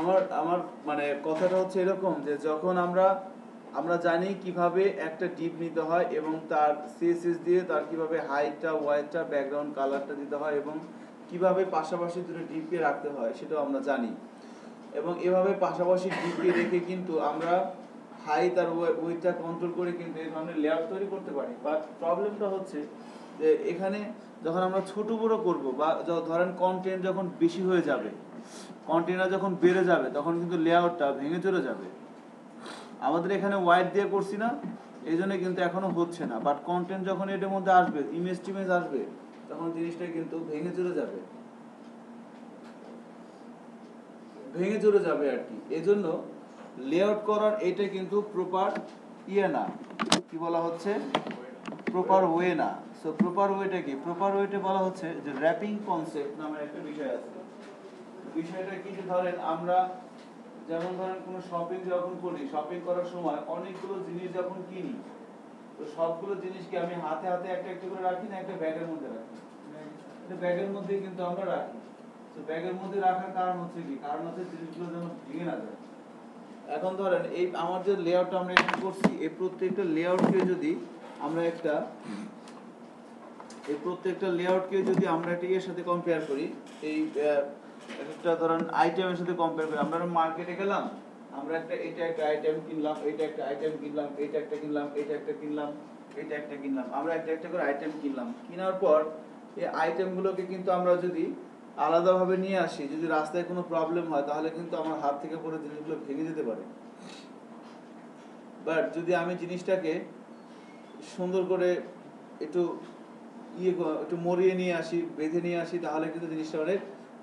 আমার আমার মানে কথাটা হচ্ছে এরকম যে যখন আমরা আমরা জানি কীভাবে একটা ডিপ নিতে হয় এবং তার সিএসএস দিয়ে তার কীভাবে হাইটটা ওয়াইটটা ব্যাকগ্রাউন্ড কালারটা দিতে হয় এবং কীভাবে পাশাপাশি দুটো ডিপকে রাখতে হয় সেটাও আমরা জানি। এবং এভাবে পাশাপাশি ডিপকে রেখে কিন্তু আমরা হাইট আর ওয়েটটা কন্ট্রোল করে কিন্তু এই ধরনের লেয়ার তৈরি করতে পারি। বাট প্রবলেমটা হচ্ছে যে এখানে যখন আমরা ছোট বড় করব বা ধরেন কন্টেন্ট যখন বেশি হয়ে যাবে কন্টেনার যখন বেড়ে যাবে, তখন কিন্তু লেআউটটা ভেঙে চলে যাবে। আমাদের এখানে ওয়াইড দিয়ে করছি না এই জন্য কিন্তু এখনও হচ্ছে না। বাট কন্টেন্ট যখন এটার মধ্যে আসবে ইমেজ টিমেজ আসবে, তখন জিনিসটা কিন্তু ভেঙে চলে যাবে। ভেঙে চলে যাবে আর কি। এজন্য লেআউট করার এটা কিন্তু প্রপার ইয়ে না। কি বলা হচ্ছে? প্রপার ওয়ে না। সো প্রপার ওয়েটা কি? প্রপার ওয়েতে বলা হচ্ছে যে র্যাপিং কনসেপ্ট নামের একটা বিষয় আছে। বিষয়টা কি? যে ধরেন আমরা যেমন ধরেন কোনো শপিং যখন করি শপিং করার সময় অনেকগুলো জিনিস যখন কিনি, তো সবগুলো জিনিসকে আমি হাতে হাতে একটা একটা করে রাখি না একটা ব্যাগের মধ্যে রাখি? ব্যাগের মধ্যে কিন্তু আমরা রাখি। তো ব্যাগের মধ্যে রাখার কারণ হচ্ছে কি? কারণ হচ্ছে জিনিসগুলো যেন ভেঙে না যায়। এখন ধরেন এই আমার যে লেআউটটা আমরা এখানে করছি, এই প্রত্যেকটা লেআউটকে যদি আমরা একটা, এই প্রত্যেকটা লেআউটকে যদি আমরা একটা এর সাথে কম্পেয়ার করি, এই একটা ধরেন আইটেমের সাথে কম্পেয়ার করি, আমরা মার্কেটে গেলাম, আমরা একটা এটা একটা আইটেম কিনলাম, এটা একটা আইটেম কিনলাম, এটা একটা কিনলাম, এটা একটা কিনলাম, এটা একটা কিনলাম, আমরা একটা একটা করে আইটেম কিনলাম। কেনার পর এই আইটেমগুলোকে কিন্তু আমরা যদি আলাদাভাবে নিয়ে আসি, যদি রাস্তায় কোনো প্রবলেম হয়, তাহলে কিন্তু আমার হাত থেকে পড়ে জিনিসগুলো ভেঙে যেতে পারে। বাট যদি আমি জিনিসটাকে সুন্দর করে একটু ইয়ে একটু মরিয়ে নিয়ে আসি, বেঁধে নিয়ে আসি, তাহলে কিন্তু জিনিসটা অনেক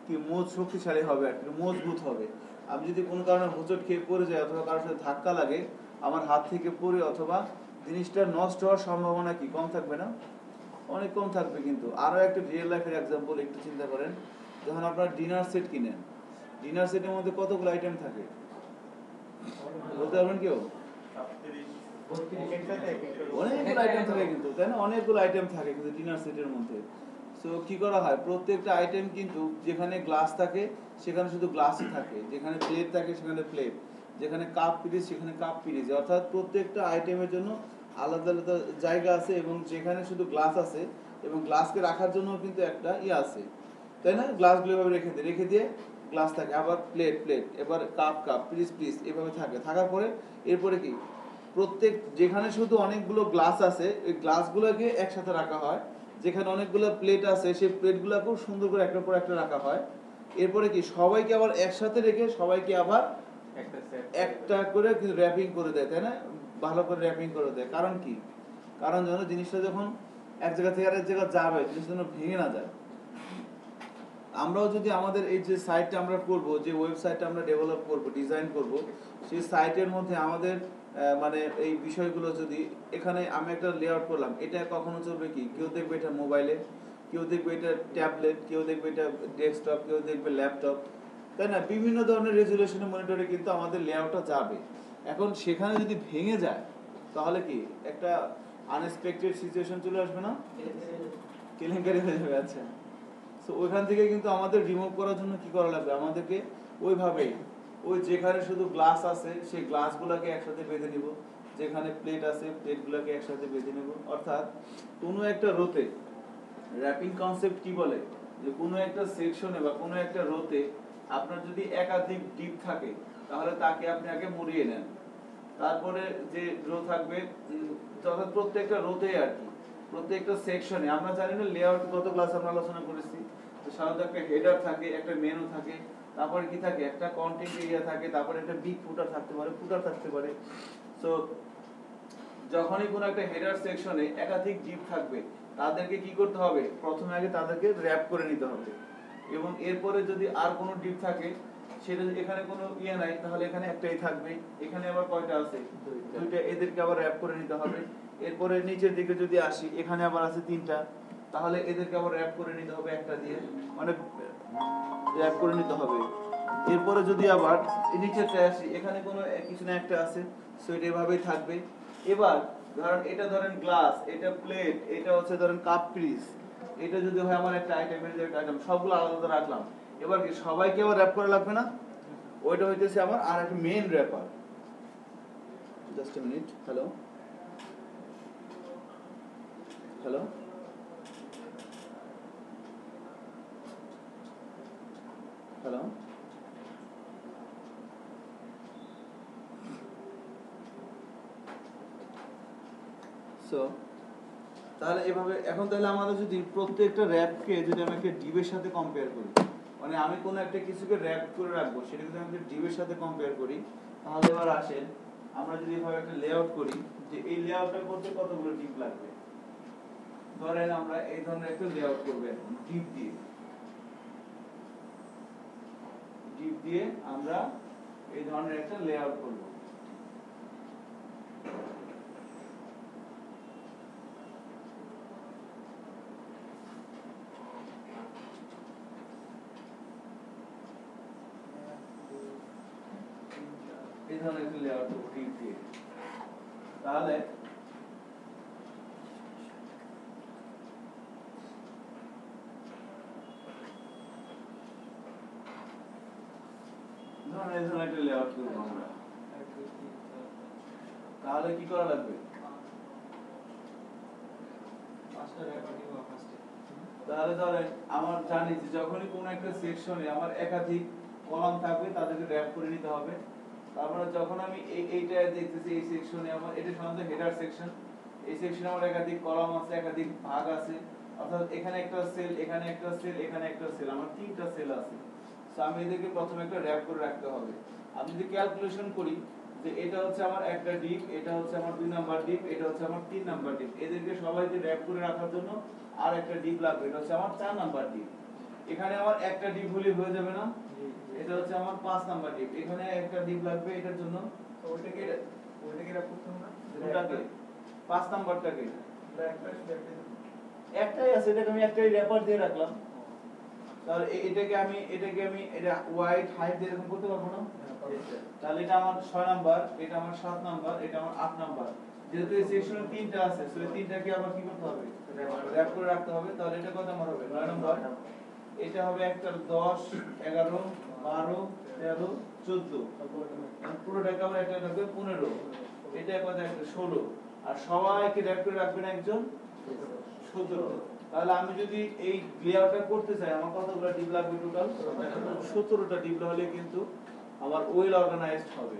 কি মোজ শক্তিশালী হবে আর কি, মজবুত হবে। আমি যদি কোনো কারণে হোঁচট খেয়ে পড়ে যাই অথবা কারোর সাথে ধাক্কা লাগে আমার হাত থেকে পড়ে অথবা জিনিসটা নষ্ট হওয়ার সম্ভাবনা কি কম থাকবে না? অনেক কম থাকবে কিন্তু। আরও একটা রিয়েল লাইফের এক্সাম্পল একটু চিন্তা করেন। যখন আপনারা ডিনার সেট কিনেন ডিনার সেটের মধ্যে কতগুলো আইটেম থাকে? বলতে পারবেন কেউ? অনেকগুলো আইটেম থাকে কিন্তু তাই না? অনেকগুলো আইটেম থাকে কিন্তু ডিনার সেটের মধ্যে। সো কি করা হয়? প্রত্যেকটা আইটেম কিন্তু যেখানে গ্লাস থাকে, সেখানে শুধু গ্লাসই থাকে। যেখানে প্লেট থাকে, সেখানে প্লেট যেখানে কাপ পিরিজ সেখানে কাপ পিরিজ অর্থাৎ প্রত্যেকটা আইটেমের জন্য আলাদা আলাদা জায়গা আছে এবং যেখানে শুধু গ্লাস আছে এবং গ্লাসকে রাখার জন্য কিন্তু একটা ইয়ে আছে। তাই না? গ্লাসগুলো এভাবে রেখে দিয়ে রেখে দিয়ে গ্লাস থাকে। আবার প্লেট প্লেট এবার কাপ কাপ পিরিজ পিরিজ এভাবে থাকে। থাকার পরে এরপরে কি? প্রত্যেক, যেখানে শুধু অনেকগুলো গ্লাস আছে, ওই গ্লাসগুলোকে একসাথে রাখা হয়। যেখানে অনেকগুলো প্লেট আছে সেই প্লেটগুলো খুব সুন্দর করে একটার পর একটা রাখা হয়। এরপরে কি সবাইকে আবার একসাথে রেখে সবাইকে আবার একটা করে র্যাপিং করে দেয় তাই না? ভালো করে র্যাপিং করে দেয়। কারণ কি? কারণ যেন জিনিসটা যখন এক জায়গা থেকে আরেক জায়গা যাবে জিনিসটা যেন ভেঙে না যায়। আমরাও যদি আমাদের এই যে সাইটটা আমরা করব যে ওয়েবসাইটটা আমরা ডেভেলপ করব ডিজাইন করব সেই সাইটের মধ্যে আমাদের মানে এই বিষয়গুলো যদি এখানে আমি একটা লেআউট করলাম, এটা কখনো চলবে কি? কেউ দেখবে এটা মোবাইলে কেউ দেখবে এটা ট্যাবলেট কেউ দেখবে এটা ডেস্কটপ কেউ দেখবে ল্যাপটপ তাই না? বিভিন্ন ধরনের রেজুলেশন মনিটরে কিন্তু আমাদের লেআউটটা যাবে। এখন সেখানে যদি ভেঙে যায়, তাহলে কি? একটা আনএক্সপেক্টেড সিচুয়েশন চলে আসবে না? কেলেঙ্কারি হয়ে যাবে আচ্ছা। তো ওইখান থেকে কিন্তু আমাদের রিমুভ করার জন্য কি করা লাগবে? আমাদেরকে ওইভাবেই ওই যেখানে শুধু গ্লাস আছে, সেই গ্লাসগুলোকে একসাথে বেঁধে নিব। যেখানে প্লেট আছে প্লেটগুলোকে একসাথে বেঁধে নেব। অর্থাৎ কোনো একটা রোতে র্যাপিং কনসেপ্ট কি বলে? যে কোনো একটা সেকশনে বা কোনো একটা রোতে আপনার যদি একাধিক ডিপ থাকে, তাহলে তাকে আপনি আগে মুড়িয়ে নেন। তারপরে যে রো থাকবে অর্থাৎ প্রত্যেকটা রোতে আর কি, প্রত্যেকটা সেকশনে আমরা জানি না লেআউট কত ক্লাস আমরা আলোচনা করেছি। তো সাধারণত একটা হেডার থাকে, একটা মেনু থাকে। তারপরে কি থাকে? একটা কন্টেন্ট এরিয়া থাকে তারপরে একটা বিগ ফুটার থাকতে পারে ফুটার থাকতে পারে। সো যখনই কোনো একটা হেডার সেকশনে একাধিক ডিপ থাকবে তাদেরকে কি করতে হবে? প্রথমে আগে তাদেরকে র্যাপ করে নিতে হবে। এবং এরপরে যদি আর কোনো ডিপ থাকে সেটা এখানে কোনো ইয়ে নাই তাহলে এখানে একটাই থাকবে। এখানে আবার কয়টা আছে? দুইটা। এদেরকে আবার র্যাপ করে নিতে হবে। এরপরে নিচের দিকে যদি আসি এখানে আবার আছে তিনটা। তাহলে এদেরকে আবার র্যাপ করে নিতে হবে একটা দিয়ে। মানে র্যাপ করে নিতে হবে। এরপরে যদি আবার নিচেরটা আসি, এখানে কোনো কিছু না একটা আছে সো এটা এভাবেই থাকবে। এবার ধরেন এটা ধরেন গ্লাস এটা প্লেট এটা হচ্ছে ধরেন কাপ পিস এটা যদি হয় আমার একটা আইটেম এর একটা আইটেম সবগুলো আলাদা আলাদা রাখলাম। এবার কি সবাইকে আবার র্যাপ করা লাগবে না? ওইটা হইতেছে আমার আর একটা main wrapper just a minute hello hello hello so তাহলে এভাবে, এখন তাহলে আমাদের যদি প্রত্যেকটা র্যাপকে যদি আমি একটা ডিবের সাথে কম্পেয়ার করি মানে আমি কোনো একটা কিছুকে র্যাপ করে রাখব সেটা যদি আমি ডিবের সাথে কম্পেয়ার করি, তাহলে এবার আসেন, আমরা যদি এভাবে একটা লেআউট করি, যে এই লেআউটটা করতে কতগুলো ডিপ লাগবে? ধরেন আমরা এই ধরনের একটা লেআউট করব এখন ডিপ দিয়ে। ডিপ দিয়ে আমরা এই ধরনের একটা লেআউট করব। এই ধরনের একটা লেআউট করব ডিপ দিয়ে। তাহলে ধরেন এই ধরনের একটা লেআউট করব আমরা তাহলে কি করা লাগবে? তাহলে ধরেন আমার জানি যে যখনই কোন একটা সেকশনে আমার একাধিক কলাম থাকবে তাদেরকে র্যাপ করে নিতে হবে। তারপরে যখন আমি এই এইটা দেখতেছি এই সেকশনে আমার এটা সাধারণত হেডার সেকশন এই সেকশনে আমার একাধিক কলাম আছে একাধিক ভাগ আছে। অর্থাৎ এখানে একটা সেল এখানে একটা সেল এখানে একটা সেল আমার তিনটা সেল আছে। সো আমি এদেরকে প্রথমে একটা র্যাপ করে রাখতে হবে। আমি যদি ক্যালকুলেশন করি যে এটা হচ্ছে আমার একটা ডিপ এটা হচ্ছে আমার দুই নাম্বার ডিপ এটা হচ্ছে আমার তিন নাম্বার ডিপ এদেরকে সবাইকে র্যাপ করে রাখার জন্য আর একটা ডিপ লাগবে। এটা হচ্ছে আমার চার নাম্বার ডিপ এখানে আমার একটা ডিপ হলে হয়ে যাবে না? এটা হচ্ছে আমার পাঁচ নাম্বার ডিপ এখানে একটা ডিপ লাগবে এটার জন্য। ওইটাকে ওইটাকে রাখ করতে হবে ওটাকে। পাঁচ নাম্বারটাকে একটাই আছে এটাকে আমি একটাই র্যাপার দিয়ে রাখলাম। তাহলে এটাকে আমি এটাকে আমি, এটা হোয়াইট হাইট দিয়ে এরকম করতে পারব না? তাহলে এটা আমার ছয় নাম্বার, এটা আমার সাত নাম্বার, এটা আমার আট নাম্বার। যেহেতু এই সেকশনে তিনটা আছে সো এই তিনটাকে আবার কি করতে হবে? র্যাপ করে রাখতে হবে। তাহলে এটা কত নাম্বার হবে? নয় নাম্বার। এটা হবে একটা দশ, এগারো, বারো, তেরো, চোদ্দ। পুরোটাকে আবার একটা থাকবে পনেরো। এটা কত? একটা ষোলো। আর সবাইকে র্যাপ করে রাখবেন একজন সতেরো। তাহলে আমি যদি এই লেআউটটা করতে চাই আমার কতগুলো ডিপ লাগবে টোটাল সতেরোটা ডিপ হলে কিন্তু আমার ওয়েল অর্গানাইজড হবে।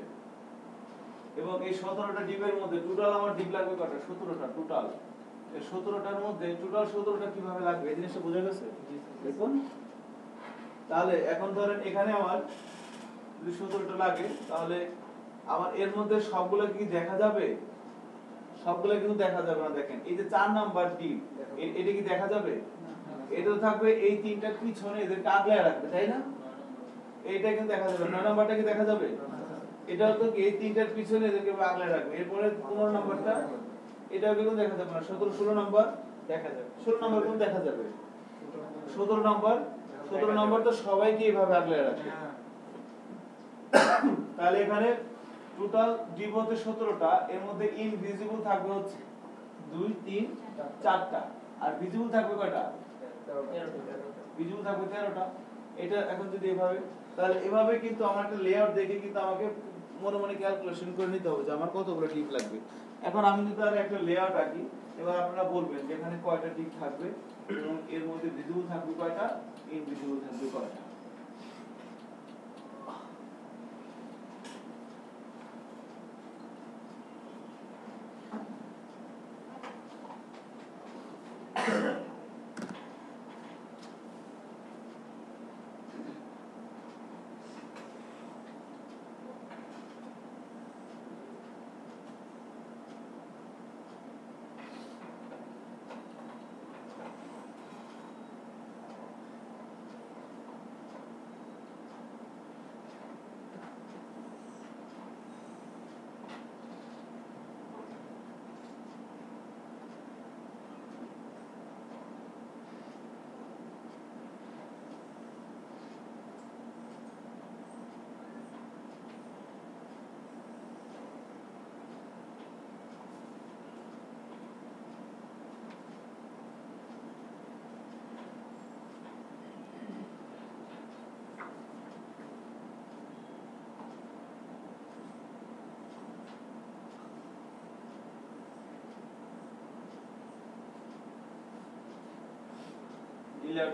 এবং এই সতেরোটা ডিপের মধ্যে টোটাল আমার ডিপ লাগবে কটা সতেরোটা টোটাল এই সতেরোটার মধ্যে টোটাল সতেরোটা কীভাবে লাগবে? এই জিনিসটা বোঝা গেছে? দেখুন। তাহলে এখন ধরেন এখানে আমার যদি সতেরোটা লাগে তাহলে আমার এর মধ্যে সবগুলো কি দেখা যাবে? সবগুলো কিন্তু দেখা যাবে না, দেখেন। এই যে চার নাম্বার ডিপ এটা কি দেখা যাবে? এটা থাকবে এই তিনটার পিছনে এদেরকে আগলায় রাখবে, তাই না? এইটা কিন্তু দেখা যাবে নয় নাম্বারটা কি দেখা যাবে? এটা তো এই তিনটার পিছনে এদেরকে আগলায় রাখবে। এরপরে পনেরো নাম্বারটা, এটাও কিন্তু দেখা যাবে না। সতেরো, ষোলো নাম্বার দেখা যাবে। ষোলো নাম্বার কিন্তু দেখা যাবে? সতেরো নাম্বার। সতেরো নাম্বার তো সবাইকে এইভাবে আগলায় রাখবে তাহলে এখানে টোটাল ডিপ হচ্ছে সতেরোটা, এর মধ্যে ইনভিজিবল থাকবে হচ্ছে দুই, তিন, চারটা। আর ভিজিবল থাকবে কয়টা? ভিজিবল থাকবে তেরোটা। এটা এখন যদি এভাবে, তাহলে এভাবে কিন্তু আমার একটা লেআউট দেখে কিন্তু আমাকে মনে মনে ক্যালকুলেশন করে নিতে হবে যে আমার কতগুলো ডিপ লাগবে। এখন আমি যদি তাহলে একটা লেআউট আঁকি, এবার আপনারা বলবেন যে এখানে কয়টা ডিপ থাকবে এবং এর মধ্যে ভিজিবল থাকবে কয়টা ইনভিজিবল থাকবে কয়টা।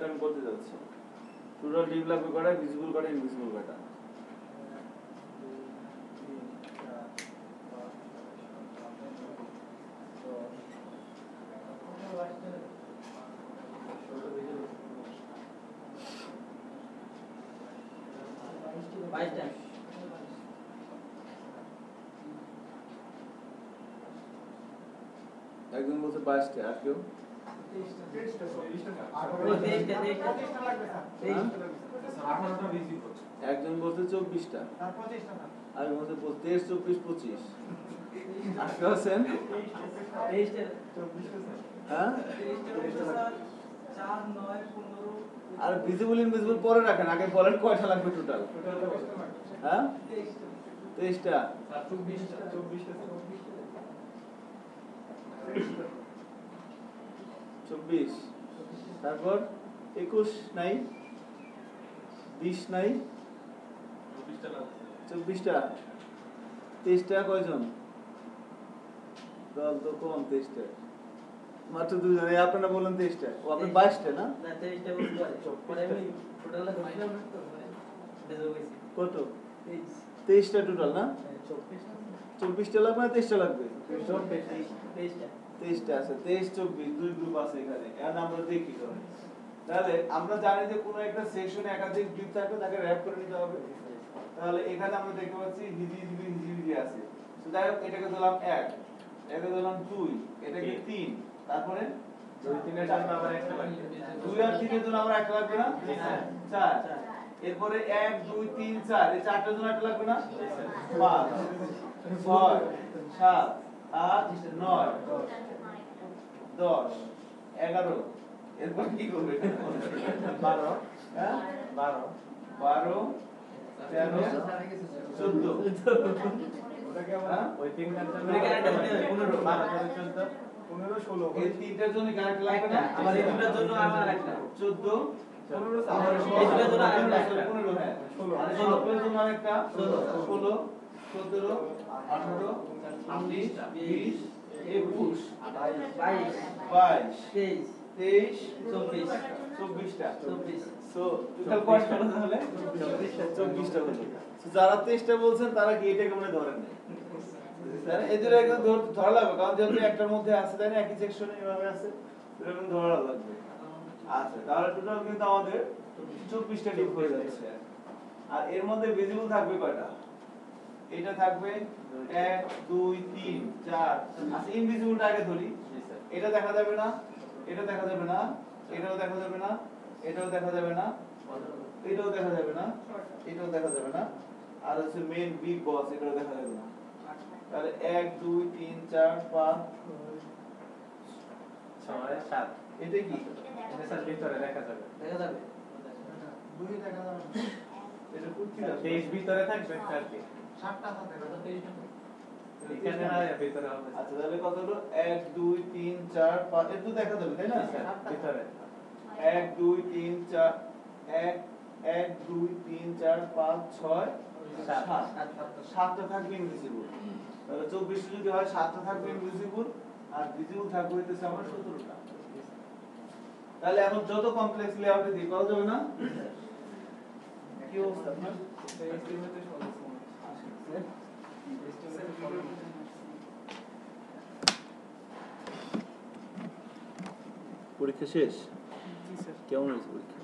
আমি করতে যাচ্ছি। টোটাল লাগবে কটা ভিজিবল কটা ইনভিজিবল বাইশটা একজন বলছে বাইশটা, আর কেউ? একজন বলছে চব্বিশটা। আর বলছে তেইশ চব্বিশ পঁচিশ। আছেন? হ্যাঁ? আর ভিজিবল ইনভিজিবল পরে রাখেন। আগে বলেন কয়টা লাগবে টোটাল হ্যাঁ? তেইশটা। তেইশটা চব্বিশটা চব্বিশটা। চব্বিশ। তারপর একুশ নাই বিশ নাই চব্বিশটা তেইশটা কয়জন? দল তো কম তেইশটা। মাত্র দুজন এই আপনারা বললেন তেইশটা। ও আপনি বাইশটা না? কত? তেইশ। তেইশটা টোটাল না? চব্বিশটা। চব্বিশটা লাগবে না তেইশটা লাগবে? তেইশটা। তেইশটা আছে তেইশ চব্বিশ দুই গ্রুপ আছে এখানে। এখন আমরা দেখি করে তাহলে আমরা জানি যে কোনো একটা সেকশনে একাধিক গ্রুপ থাকলে তাকে র্যাপ করে নিতে হবে। তাহলে এখানে আমরা দেখতে পাচ্ছি হিজি হিজি হিজি আছে। তো যাই হোক এটাকে দিলাম এক এটাকে দিলাম দুই এটাকে তিন তারপরে দুই তিনের জন্য আবার একটা লাগবে। দুই আর তিনের জন্য আমরা একটা লাগবে না? চার। এরপরে এক দুই তিন চার এই চারটার জন্য একটা লাগবে না? পাঁচ ছয় সাত আট নয় দশ। এগারো। এরপর কি করবে? বারো হ্যাঁ? বারো। বারো তেরো চোদ্দ। ওটাকে আবার? ওই তিনটার জন্য ওই কারেন্টটা দিতে হবে, পনেরো। ষোলো। এই তিনটার জন্য কারেক্ট লাগবে না? আবার এই দুটার জন্য একটা চোদ্দ পনেরো সতেরো আঠারো উনিশ বিশ একুশ বাইশ বাইশ তেইশ তেইশ চব্বিশ চব্বিশটা। চব্বিশ। সো টোটাল কয়টা তাহলে? চব্বিশটা হলো যারা তেইশটা বলছেন তারা কি এটাকে মনে ধরেন? এদের একদম ধরা লাগবে কারণ যেহেতু একটার মধ্যে আছে তাই না? একই সেকশনে এভাবে আছে এরকম ধরা লাগবে। আচ্ছা তাহলে টোটাল কিন্তু আমাদের চব্বিশটা। হয়ে যাচ্ছে। আর এর মধ্যে ভিজিবল থাকবে কয়টা? এটা থাকবে এক দুই তিন চার। আচ্ছা ইনভিজিবলটা আগে ধরি। এটা দেখা যাবে না এটা দেখা যাবে না এটাও দেখা যাবে না এটাও দেখা যাবে না এটাও দেখা যাবে না এটাও দেখা যাবে না। আর হচ্ছে মেইন বিগ বস এটাও দেখা যাবে না। তাহলে এক দুই তিন চার পাঁচ ছয় সাত। এটা কি? এটা স্যার ভিতরে দেখা যাবে। দেখা যাবে? দুই দেখা যাবে। এটা ভিতরে থাকবে স্যার। কি সাতটা হবে। আচ্ছা তাহলে কত হলো? এক দুই তিন চার পাঁচ এটা দেখা যাবে তাই না? ভিতরে। এক দুই তিন চার এক এক দুই তিন চার পাঁচ ছয় সাত। সাত। সাতটা। থাকবে ইনভিজিবল তাহলে চব্বিশ যদি হয় সাতটা থাকবে ইনভিজিবল আর ভিজিবল থাকবে হইতেছে আমার সতেরোটা। তাহলে এখন যত কমপ্লেক্স লেআউটে দিয়ে করা যাবে না? কি অবস্থা আপনার? পরীক্ষা শেষ? কেমন হয়েছে পরীক্ষা?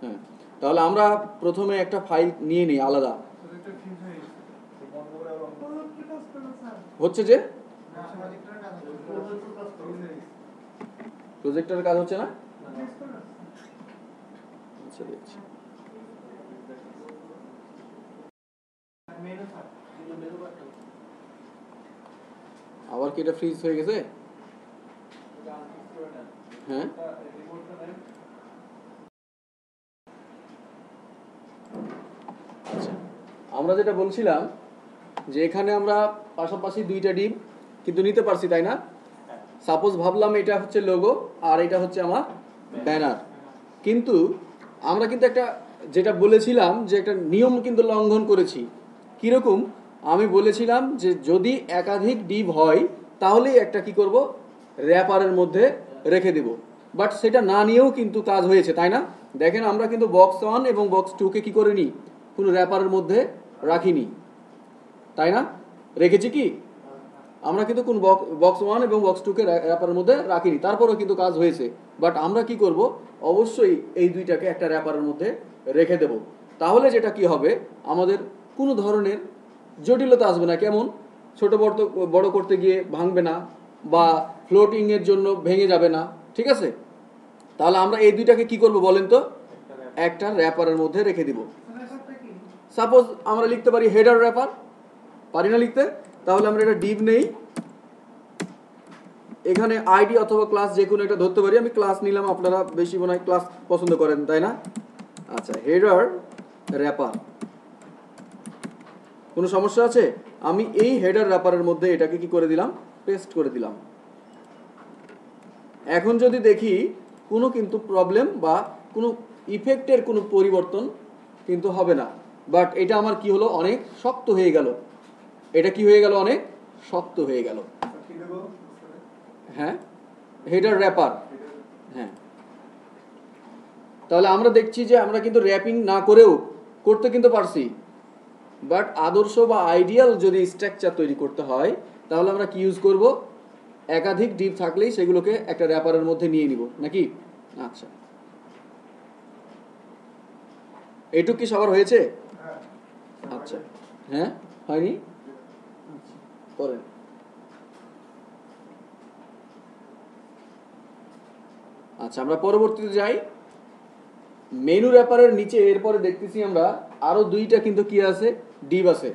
হ্যাঁ তাহলে আমরা প্রথমে একটা ফাইল নিয়ে নিই আলাদা। প্রজেক্টর। হচ্ছে যে? প্রজেক্টরের কাজ হচ্ছে না? আচ্ছা দেখছি মেনু স্যার। আবার কি এটা ফ্রিজ হয়ে গেছে? হ্যাঁ? আচ্ছা আমরা যেটা বলছিলাম যে এখানে আমরা পাশাপাশি দুইটা ডিম কিন্তু নিতে পারছি, তাই না? সাপোজ ভাবলাম এটা হচ্ছে লোগো আর এটা হচ্ছে আমার ব্যানার কিন্তু আমরা কিন্তু একটা যেটা বলেছিলাম যে একটা নিয়ম কিন্তু লঙ্ঘন করেছি। কীরকম? আমি বলেছিলাম যে যদি একাধিক ডিপ হয়, তাহলেই একটা কি করব? র্যাপারের মধ্যে রেখে দিব। বাট সেটা না নিয়েও কিন্তু কাজ হয়েছে, তাই না? দেখেন, আমরা কিন্তু বক্স ওয়ান এবং বক্স টুকে কি করিনি? কোনো র্যাপারের মধ্যে রাখিনি। তাই না? রেখেছি কি? আমরা কিন্তু কোন বক্স ওয়ান এবং বক্স টুকে র্যাপারের মধ্যে রাখিনি। তারপরেও কিন্তু কাজ হয়েছে। বাট আমরা কি করব? অবশ্যই এই দুইটাকে একটা র্যাপারের মধ্যে রেখে দেব। তাহলে যেটা কি হবে? আমাদের কোনো ধরনের জটিলতা আসবে না। কেমন? ছোট বড় বড় করতে গিয়ে ভাঙবে না বা ফ্লোটিংয়ের জন্য ভেঙে যাবে না। ঠিক আছে? তাহলে আমরা এই দুইটাকে কি করব বলেন তো? একটা র্যাপারের মধ্যে রেখে দিব। সাপোজ আমরা লিখতে পারি হেডার র্যাপার পারি না লিখতে? তাহলে আমরা এটা ডিপ নেই। এখানে আইডি অথবা ক্লাস যে কোনো একটা ধরতে পারি। আমি ক্লাস নিলাম, আপনারা বেশি মনে হয় ক্লাস পছন্দ করেন, তাই না? আচ্ছা হেডার র্যাপার কোনো সমস্যা আছে? আমি এই হেডার র্যাপারের মধ্যে এটাকে কি করে দিলাম? পেস্ট করে দিলাম। এখন যদি দেখি, কোনো কিন্তু প্রবলেম বা কোনো ইফেক্টের কোনো পরিবর্তন কিন্তু হবে না। বাট এটা আমার কি হলো? অনেক শক্ত হয়ে গেল। এটা কি হয়ে গেল? অনেক শক্ত হয়ে গেল। হ্যাঁ? হেডার র্যাপার হ্যাঁ। তাহলে আমরা দেখছি যে আমরা কিন্তু র্যাপিং না করেও করতে কিন্তু পারছি। বাট আদর্শ বা আইডিয়াল যদি স্ট্রাকচার তৈরি করতে হয় তাহলে আমরা কি ইউজ করব? একাধিক ডিপ থাকলেই সেগুলোকে একটা র্যাপারের মধ্যে নিয়ে নিব নাকি? আচ্ছা। এটুক কি সবার হয়েছে? হ্যাঁ। আচ্ছা। হ্যাঁ? হয়নি? করেন আচ্ছা আমরা পরবর্তীতে যাই। মেনু র্যাপারের নিচে এরপরে দেখতেছি আমরা আরও দুইটা কিন্তু কি আছে? ডিভ আছে।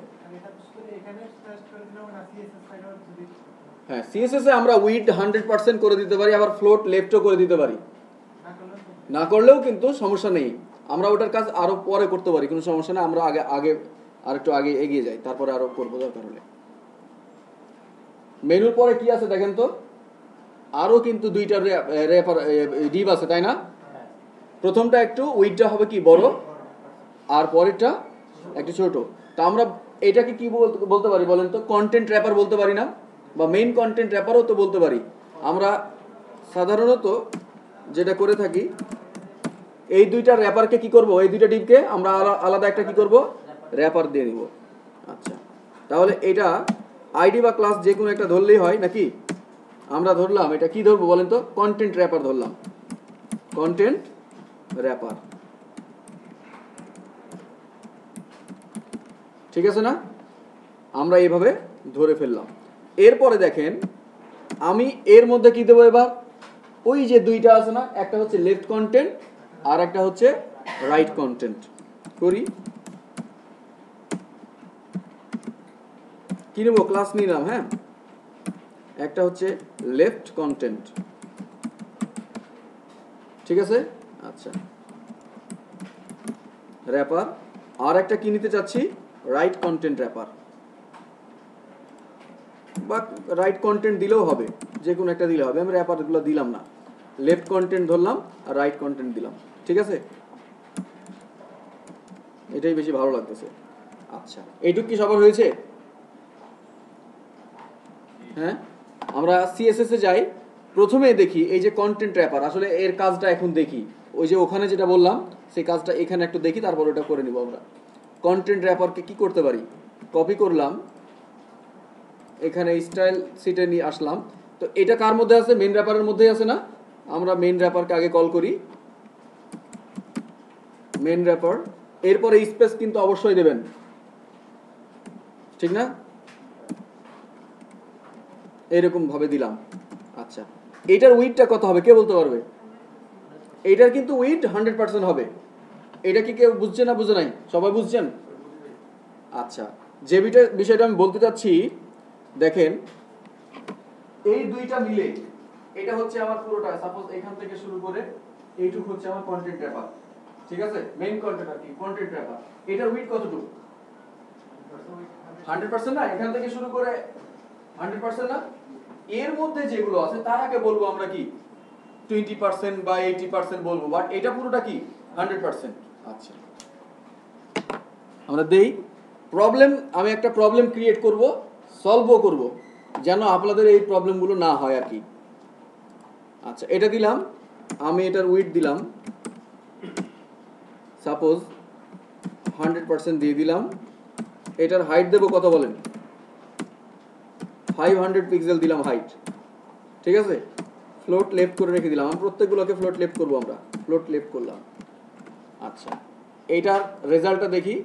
হ্যাঁ সিএসএস এ আমরা উইড হান্ড্রেড পার্সেন্ট করে দিতে পারি, আবার ফ্লোট লেফটও করে দিতে পারি। না করলেও কিন্তু সমস্যা নেই। আমরা ওটার কাজ আরও পরে করতে পারি, কোনো সমস্যা নেই, আমরা আগে আগে আর একটু আগে এগিয়ে যাই, তারপরে আরও করব দরকার হলে মেনুর পরে কি আছে দেখেন তো? আরও কিন্তু দুইটা রেপার ডিপ আছে, তাই না? প্রথমটা একটু উইডটা হবে কি, বড়? আর পরেরটা একটু ছোট। তা আমরা এটাকে কি বলতে পারি বলেন তো? কন্টেন্ট র্যাপার বলতে পারি না? বা মেইন কন্টেন্ট র্যাপারও তো বলতে পারি। আমরা সাধারণত যেটা করে থাকি, এই দুইটা র্যাপারকে কি করব? এই দুইটা ডিপকে আমরা আলা- আলাদা একটা কি করব? র্যাপার দিয়ে দিব। আচ্ছা। তাহলে এটা আইডি বা ক্লাস যে কোনো একটা ধরলেই হয়, নাকি? আমরা ধরলাম, এটা কি ধরবো বলেন তো? কন্টেন্ট র্যাপার ধরলাম। কন্টেন্ট র্যাপার ঠিক আছে না? আমরা এইভাবে ধরে ফেললাম। এরপরে দেখেন, আমি এর মধ্যে কি দেবো এবার? ওই যে দুইটা আছে না, একটা হচ্ছে লেফট কন্টেন্ট আর একটা হচ্ছে রাইট কন্টেন্ট করি? কি নেব? ক্লাস নিলাম হ্যাঁ? একটা হচ্ছে লেফট কন্টেন্ট ঠিক আছে? আচ্ছা। র্যাপার আর একটা কি নিতে চাচ্ছি? রাইট কন্টেন্ট র্যাপার বা রাইট কন্টেন্ট দিলেও হবে যে কোনো একটা দিলে হবে। আমি র্যাপারগুলো দিলাম না। লেফট কন্টেন্ট ধরলাম আর রাইট কন্টেন্ট দিলাম। ঠিক আছে? এটাই বেশি ভালো লাগতেছে। আচ্ছা এইটুক কি সবার হয়েছে? হ্যাঁ? আমরা সিএসএস এ যাই। প্রথমে দেখি এই যে কন্টেন্ট র্যাপার আসলে এর কাজটা এখন দেখি। ওই যে ওখানে যেটা বললাম, সেই কাজটা এখানে একটু দেখি, তারপর ওটা করে নিব আমরা। কন্টেন্ট র্যাপারকে কি করতে পারি? কপি করলাম। এখানে স্টাইল সিটে নিয়ে আসলাম। তো এটা কার মধ্যে আছে? মেন র্যাপারের মধ্যেই আছে না? আমরা মেন র্যাপারকে আগে কল করি। মেন র্যাপার এরপরে স্পেস কিন্তু অবশ্যই দেবেন। ঠিক না? এরকম ভাবে দিলাম। আচ্ছা। এটার উইডটা কত হবে? কে বলতে পারবে? এটার কিন্তু উইড হান্ড্রেড পার্সেন্ট হবে। এটা কি কেউ বুঝছে না বুঝে নাই? সবাই বুঝছেন? আচ্ছা যে বিষয়টা আমি বলতে চাচ্ছি, দেখেন, এই দুইটা মিলে, এটা হচ্ছে আমার পুরোটা সাপোজ এখান থেকে শুরু করে এইটুকু হচ্ছে আমার কন্টেন্ট র্যাপার ঠিক আছে? মেইন কন্টেন্ট আর কি কন্টেন্ট র্যাপার এটার উইড কতটুকু? হান্ড্রেড পার্সেন্ট না? এখান থেকে শুরু করে হান্ড্রেড পার্সেন্ট না? এর মধ্যে যেগুলো আছে তারাকে বলব আমরা কি? টোয়েন্টি পার্সেন্ট বা এইটি পার্সেন্ট বলব বাট এটা পুরোটা কি? হান্ড্রেড পার্সেন্ট আচ্ছা। আমরা দেই। প্রবলেম আমি একটা প্রবলেম ক্রিয়েট করব সলভও করব, যেন আপনাদের এই প্রবলেমগুলো না হয় আর কি। আচ্ছা এটা দিলাম। আমি এটার উইথ দিলাম। সাপোজ হান্ড্রেড পার্সেন্ট দিয়ে দিলাম। এটার হাইট দেবো কত বলেন? ফাইভ হান্ড্রেড পিক্সেল দিলাম হাইট ঠিক আছে? ফ্লোট লেফট করে রেখে দিলাম। আমি প্রত্যেকগুলোকে ফ্লোট লেফট করব আমরা। ফ্লোট লেফট করলাম। আচ্ছা এইটার রেজাল্টটা দেখি।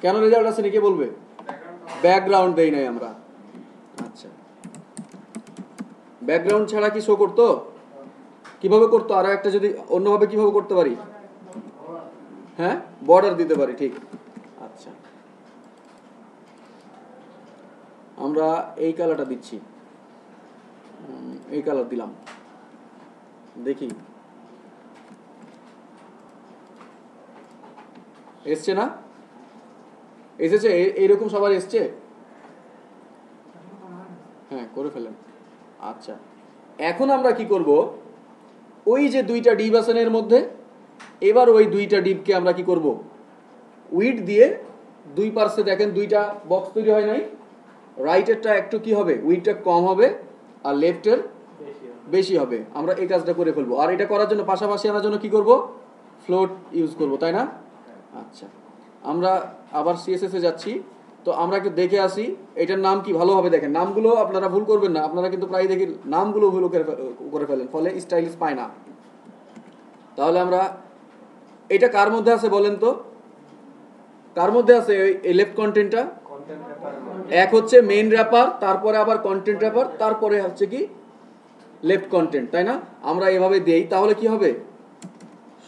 কেন রেজাল্ট আসেনি, কে বলবে? ব্যাকগ্রাউন্ড দেই নাই আমরা। আচ্ছা। ব্যাকগ্রাউন্ড ছাড়া কি শো করতো? কীভাবে করতো? আরও একটা যদি অন্যভাবে কীভাবে করতে পারি? হ্যাঁ? বর্ডার দিতে পারি, ঠিক। আচ্ছা। আমরা এই কালারটা দিচ্ছি। এই কালার দিলাম। দেখি। এসছে না? এসেছে? এইরকম সবার এসছে? হ্যাঁ করে ফেলেন। আচ্ছা। এখন আমরা কি করব? ওই যে দুইটা ডিপ আছেন এর মধ্যে, এবার ওই দুইটা ডিপকে আমরা কি করব? উইড দিয়ে দুই পার্শ্বে দেখেন দুইটা বক্স তৈরি হয় নাই। রাইটেরটা একটু কি হবে? উইডটা কম হবে আর লেফটের। বেশি হবে। আমরা এই কাজটা করে ফেলব। আর এটা করার জন্য, পাশাপাশি আনার জন্য কি করব? ফ্লোট ইউজ করব, তাই না? আচ্ছা। আমরা আবার সিএসএস এ যাচ্ছি। তো আমরা একটু দেখে আসি এটার নাম কি ভালোভাবে দেখেন। নামগুলো আপনারা ভুল করবেন না আপনারা কিন্তু প্রায় দেখি নামগুলো ভুল করে ফেলেন ফলে স্টাইলিশ পায় না। তাহলে আমরা এটা কার মধ্যে আছে বলেন তো? কার মধ্যে আছে এই- এই লেফট কন্টেন্টটা এক হচ্ছে মেইন র্যাপার তারপরে আবার কন্টেন্ট র্যাপার তারপরে হচ্ছে কি? লেফট কন্টেন্ট তাই না? আমরা এভাবে দেই তাহলে কি হবে?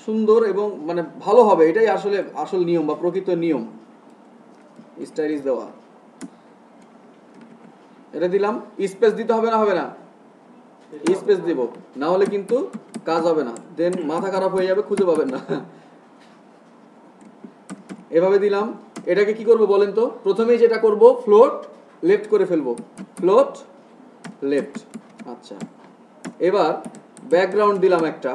সুন্দর এবং মানে ভালো হবে, এটাই আসলে আসল নিয়ম বা প্রকৃত নিয়ম। স্টাইলিশ দেওয়া। এটা দিলাম, স্পেস দিতে হবে না হবে না। স্পেস দিব, না হলে কিন্তু কাজ হবে না। দেন মাথা খারাপ হয়ে যাবে, খুঁজে পাবেন না। এভাবে দিলাম। এটাকে কি করব বলেন তো? প্রথমেই যেটা করব ফ্লোট লেফট করে ফেলব। ফ্লোট লেফট আচ্ছা। এবার ব্যাকগ্রাউন্ড দিলাম একটা।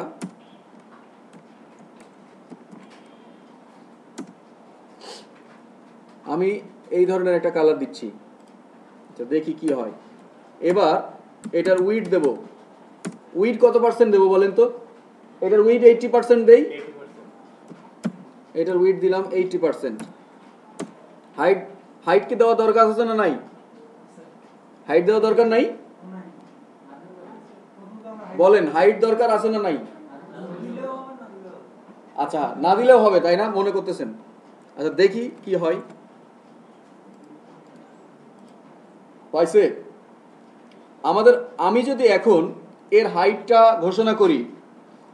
আমি এই ধরনের একটা কালার দিচ্ছি। আচ্ছা দেখি কি হয়। এবার এটার উইড দেব। উইড কত পার্সেন্ট দেবো বলেন তো? এটার উইড এইটটি পার্সেন্ট দেই? এটার উইড দিলাম এইটটি পার্সেন্ট হাইট হাইট কি দেওয়া দরকার আছে না নাই? হাইট দেওয়া দরকার নাই? বলেন হাইট দরকার আছে না নাই? আচ্ছা না দিলেও হবে, তাই না? মনে করতেছেন। আচ্ছা দেখি কি হয়। পাইছে আমাদের, আমি যদি এখন এর হাইটটা ঘোষণা করি,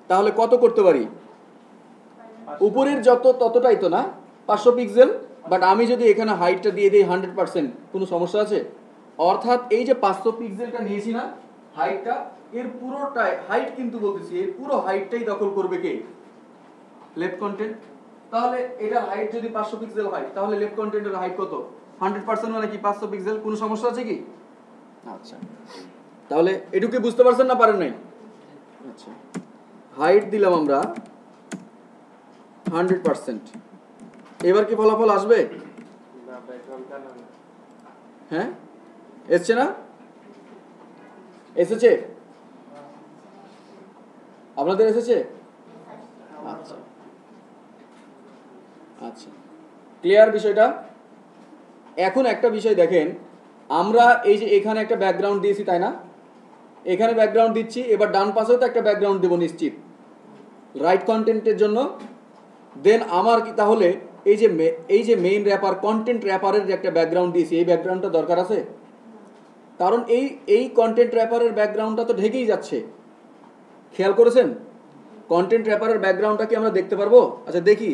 তাহলে কত করতে পারি? উপরের যত, ততটাই তো না? পাঁচশো পিক্সেল বাট আমি যদি এখানে হাইটটা দিয়ে দিই হান্ড্রেড পার্সেন্ট কোনো সমস্যা আছে? অর্থাৎ এই যে পাঁচশো পিক্সেলটা নিয়েছি না, হাইটটা, এর পুরোটাই হাইট কিন্তু বলতেছি, এর পুরো হাইটটাই দখল করবে কে? লেফট কন্টেন্ট তাহলে এটার হাইট যদি পাঁচশো পিক্সেল হয়, তাহলে লেফট কন্টেন্টের হাইট কত? হান্ড্রেড পার্সেন্ট মানে কি পাঁচশো পিক্সেল কোনো সমস্যা আছে কি? আচ্ছা। তাহলে এটুকু বুঝতে পারছেন না পারেন নাই? আচ্ছা। হাইট দিলাম আমরা হান্ড্রেড পার্সেন্ট। এবার কি ফলাফল আসবে। হ্যাঁ? এসছে না? এসেছে? আপনাদের এসেছে? আচ্ছা। আচ্ছা। ক্লিয়ার বিষয়টা? এখন একটা বিষয় দেখেন, আমরা এই যে এখানে একটা ব্যাকগ্রাউন্ড দিয়েছি, তাই না? এখানে ব্যাকগ্রাউন্ড দিচ্ছি, এবার ডান পাশেও তো একটা ব্যাকগ্রাউন্ড দেবো নিশ্চিত। রাইট কন্টেন্টের জন্য। দেন আমার কি, তাহলে এই যে এই যে মেইন র্যাপার কন্টেন্ট র্যাপারের যে একটা ব্যাকগ্রাউন্ড দিয়েছি, এই ব্যাকগ্রাউন্ডটা দরকার আছে? কারণ এই এই কন্টেন্ট র্যাপারের ব্যাকগ্রাউন্ডটা তো ঢেকেই যাচ্ছে। খেয়াল করেছেন? কন্টেন্ট র্যাপারের ব্যাকগ্রাউন্ডটা কি আমরা দেখতে পারব? আচ্ছা দেখি।